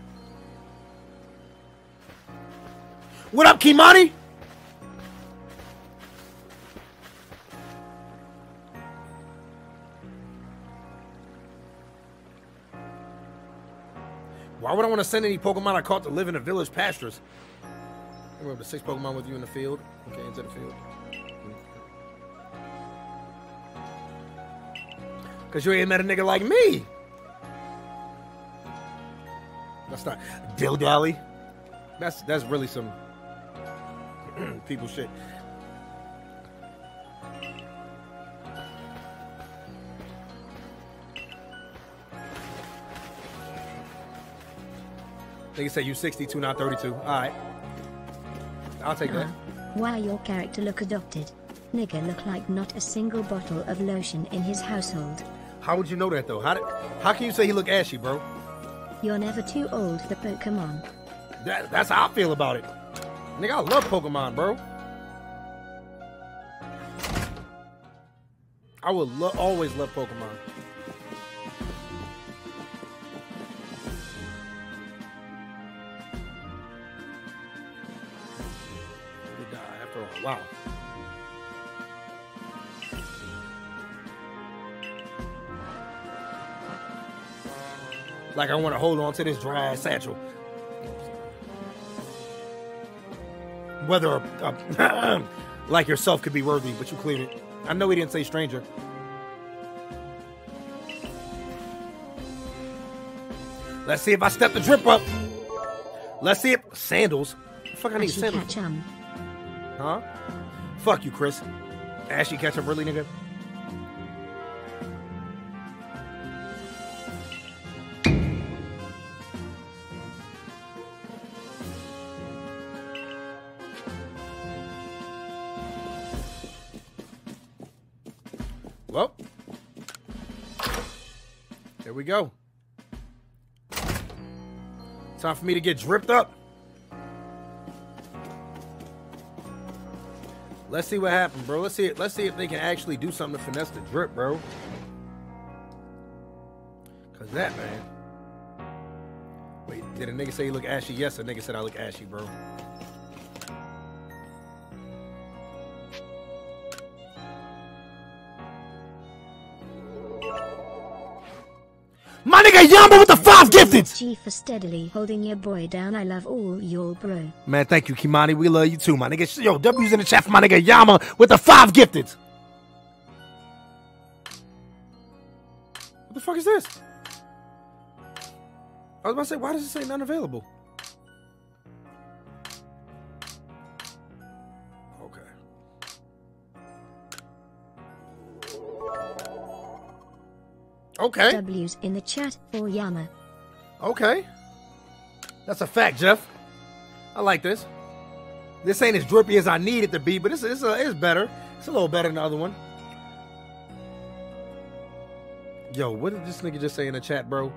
What up, Kimani? Why would I want to send any Pokemon I caught to live in the village pastures? Remember six Pokemon with you in the field. Okay, into the field. Cause you ain't met a nigga like me. That's not Dildally. That's that's really some [clears throat] people shit. Nigga say you 62, not 32. All right. I'll take that. Why your character look adopted? Nigga look like not a single bottle of lotion in his household. How would you know that though? How did, how can you say he look ashy, bro? You're never too old for Pokemon. That, that's how I feel about it. Nigga, I love Pokemon, bro. I will lo- always love Pokemon. We die after all. Wow. Like I want to hold on to this dry satchel. Whether a, a [clears throat] like yourself could be worthy, but you cleared it. I know he didn't say stranger. Let's see if I step the drip up. Let's see if sandals. Fuck, I need Ashy sandals. Ketchum. Huh? Fuck you, Chris. Ashley Ketchup, really, nigga? Time for me to get dripped up. Let's see what happens, bro. Let's see it. Let's see if they can actually do something to finesse the drip, bro. Cause that man. Wait, did a nigga say he look ashy? Yes, a nigga said I look ashy, bro. Yamba with the five gifted. G for steadily holding your boy down. I love all y'all, bro. Man, thank you, Kimani. We love you too, my nigga. Yo, W's in the chat for my nigga Yama with the five gifted. What the fuck is this? I was about to say, why does it say none available? Okay. W's in the chat for Yama. Okay. That's a fact, Jeff. I like this. This ain't as drippy as I need it to be, but it's it's, uh, it's better. It's a little better than the other one. Yo, what did this nigga just say in the chat, bro?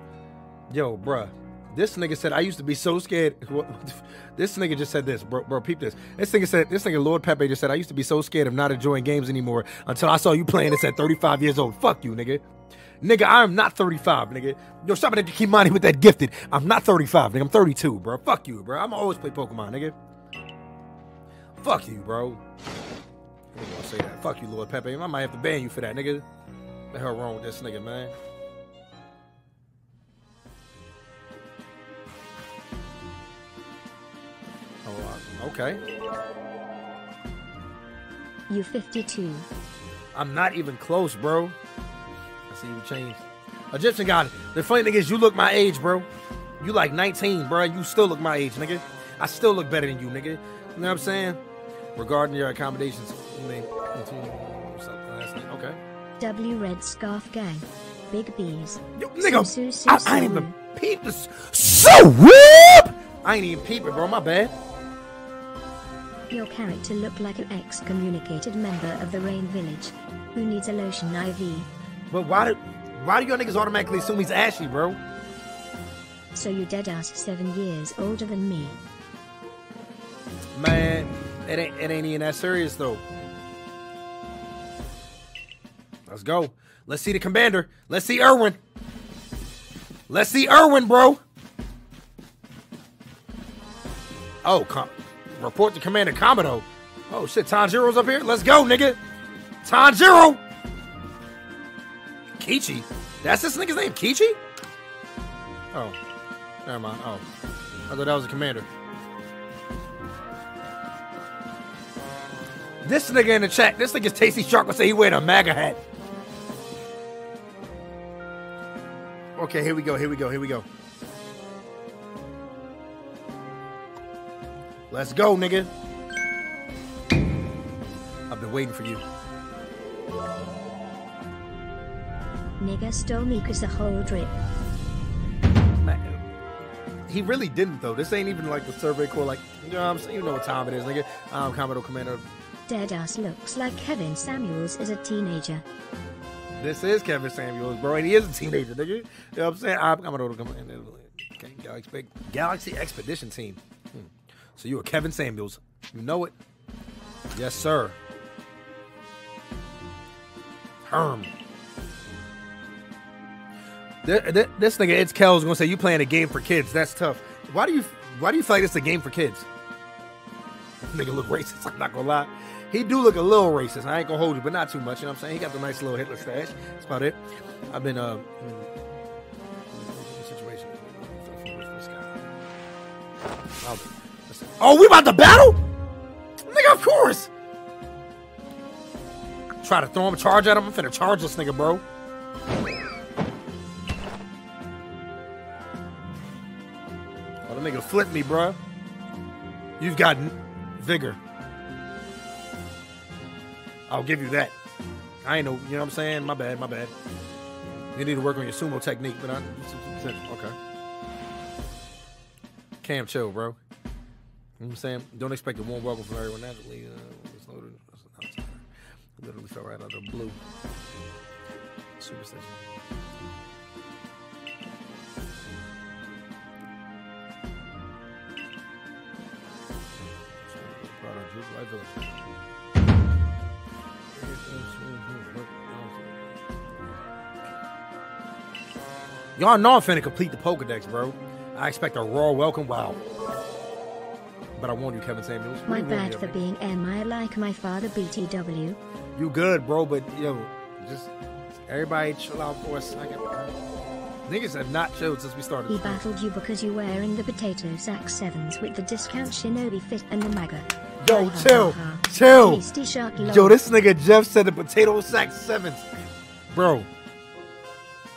Yo, bruh. This nigga said I used to be so scared. [laughs] What- what the f- This nigga just said this, bro. Bro, peep this. This nigga said this nigga Lord Pepe just said I used to be so scared of not enjoying games anymore until I saw you playing this at 35 years old. Fuck you, nigga. Nigga, I am not 35, nigga. Yo, stop it at Kimani with that gifted. I'm not 35, nigga. I'm 32, bro. Fuck you, bro. I'm gonna always play Pokemon, nigga. Fuck you, bro. I'm gonna say that. Fuck you, Lord Pepe. I might have to ban you for that, nigga. What the hell wrong with this nigga, man? Oh, okay. You 52. I'm not even close, bro. I see you changed. Egyptian God. The funny thing is, you look my age, bro. You like 19, bro. You still look my age, nigga. I still look better than you, nigga. You know what I'm saying? Regarding your accommodations, you mean, what's up, last name? Okay. W Red Scarf Gang. Big B's. Yo, nigga, Su- su- I, su- I ain't even peep this. So whoop! I ain't even peep it, bro. My bad. Your character looked like an excommunicated member of the Rain Village. Who needs a lotion IV? But why do why do y'all niggas automatically assume he's ashy, bro? So you dead ass seven years older than me. Man, it ain't it ain't even that serious though. Let's go. Let's see the commander. Let's see Irwin. Let's see Irwin, bro. Oh, com- report to Commander Kamado. Oh shit, Tanjiro's up here. Let's go, nigga. Tanjiro. Kichi. That's this nigga's name, Kichi? Oh, never mind. Oh, I thought that was a commander. This nigga in the chat, this nigga's Tasty Shark will say he wearing a MAGA hat. Okay, here we go, here we go, here we go. Let's go, nigga. I've been waiting for you. Nigga stole me cause the whole drip. Man, he really didn't though. This ain't even like the survey core. Like you know, what I'm saying you know what time it is, nigga. I'm Kamado Commander. Dead ass looks like Kevin Samuels is a teenager. This is Kevin Samuels, bro, and he is a teenager, nigga. You know what I'm saying? I'm Kamado Commander. Okay, Galaxy, Galaxy Expedition Team. Hmm. So you are Kevin Samuels. You know it. Yes, sir. Herm. Th- th- This nigga It's Kel's gonna say you playing a game for kids. That's tough. Why do you why do you feel like it's a game for kids? Nigga look racist. [laughs] I'm not gonna lie. He do look a little racist. I ain't gonna hold you, but not too much. You know what I'm saying? He got the nice little Hitler stash. That's about it. I've been uh situation. Oh. Oh, we about to battle? Nigga, of course. Try to throw him a charge at him. I'm finna charge this nigga, bro. Nigga flipped me, bro. You've got vigor. I'll give you that. I ain't know, you know what I'm saying? My bad, my bad. You need to work on your sumo technique, but I. Okay. Cam, chill, bro. You know what I'm saying? Don't expect a warm welcome from everyone naturally. Uh, it's loaded. Outsider. Literally fell right out of the blue. Superstition. Proud of Drew Village. Y'all know I'm finna complete the Pokedex, bro. I expect a raw welcome. Wow. But I warned you, Kevin Samuels. My bad for being MI like my father BTW. You good, bro, but yo, just everybody chill out for a second. Niggas have not chilled since we started. He battled you because you're wearing the potato sack 7s with the discount Shinobi fit and the MAGA. Yo, Ha, chill, ha, ha. chill. Shark. Yo, this nigga Jeff said the potato sack sevens. Bro.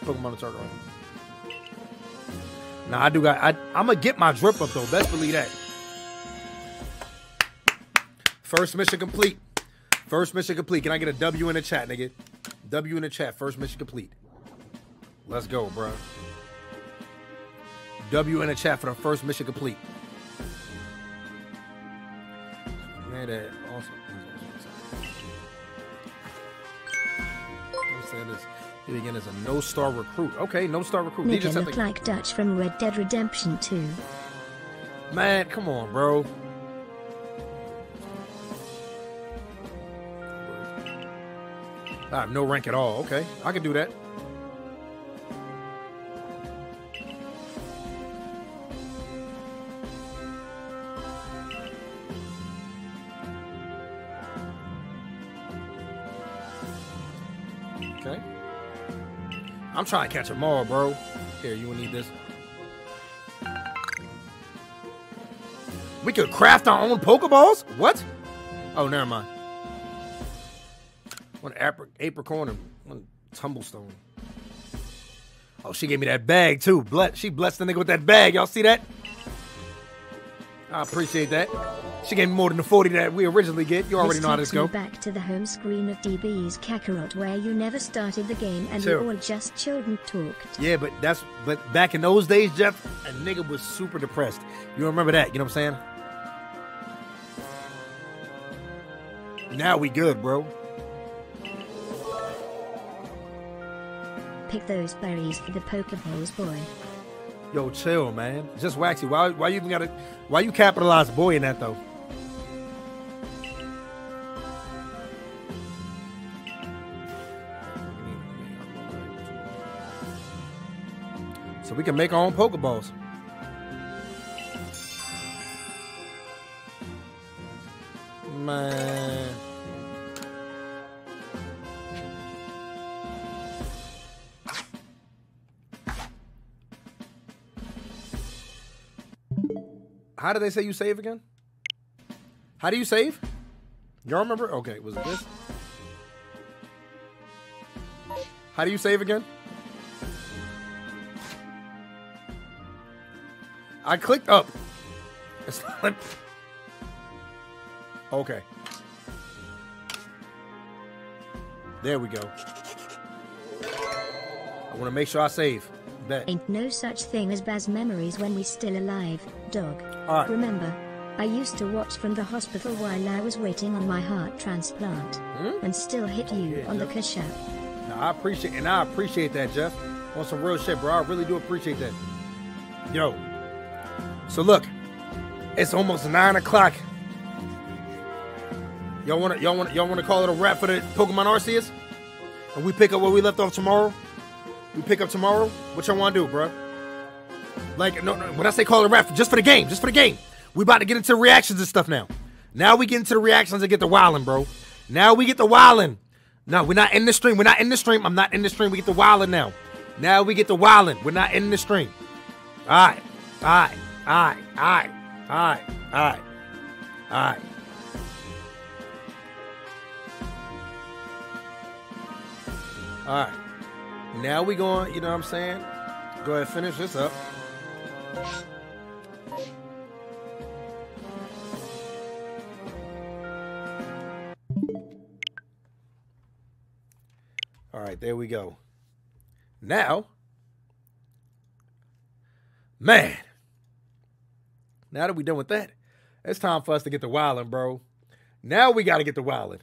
Pokemon Target. Nah, I do got I I'm gonna get my drip up though. Best believe that. First mission complete. First mission complete. Can I get a W in the chat, nigga? W in the chat. First mission complete. Let's go, bro. W in the chat for the first mission complete. Man, that awesome. I'm saying this. He again is a no-star recruit. Okay, no-star recruit. He Nigga just look like Dutch from Red Dead Redemption 2. Man, come on, bro. I have no rank at all. Okay, I can do that. I'm trying to catch them all, bro. Here, you will need this. We could craft our own Pokeballs? What? Oh, never mind. One apri- apricorn and one tumblestone. Oh, she gave me that bag too. Bless, she blessed the nigga with that bag. Y'all see that? I appreciate that. She gave me more than the 40 that we originally get. You already this know how this go. me back to the home screen of DBZ Kakarot where you never started the game and Chill. we all just chilled and talked. Yeah, but that's but back in those days, Jeff, a nigga was super depressed. You remember that? You know what I'm saying? Now we good, bro. Pick those berries for the Pokeballs, boy. Yo, chill, man. Just waxy. Why? Why you even gotta? Why you capitalize boy in that though? So we can make our own Pokeballs. Man. How do they say you save again? How do you save? Y'all remember? Okay, was it this? How do you save again? I clicked up. [laughs] Not. Okay. There we go. I want to make sure I save. Bet. Ain't no such thing as bad memories when we still alive, dog. Remember, I used to watch from the hospital while I was waiting on my heart transplant, hmm? and still hit you Yeah, on the yeah. Kasha. Now, I appreciate and I appreciate that, Jeff. On some real shit, bro. I really do appreciate that. Yo. So look, it's almost nine o'clock. Y'all wanna y'all wanna y'all wanna call it a wrap for the Pokemon Arceus? And we pick up where we left off tomorrow? We pick up tomorrow? What y'all wanna do, bro? Like, no, no, when I say call a wrap, just for the game, just for the game. We about to get into reactions and stuff now. Now we get into the reactions and get the wildin', bro. Now we get the wildin'. No, we're not in the stream. We're not in the stream. I'm not in the stream. We get the wildin' now. Now we get the wildin'. We're not in the stream. All right. All right. All right. All right. All right. All right. All right. All right. Now we going, you know what I'm saying? Go ahead, finish this up. All right, there we go. Now, man, now that we're done with that, it's time for us to get the wildin', bro. Now we got to get the wildin'.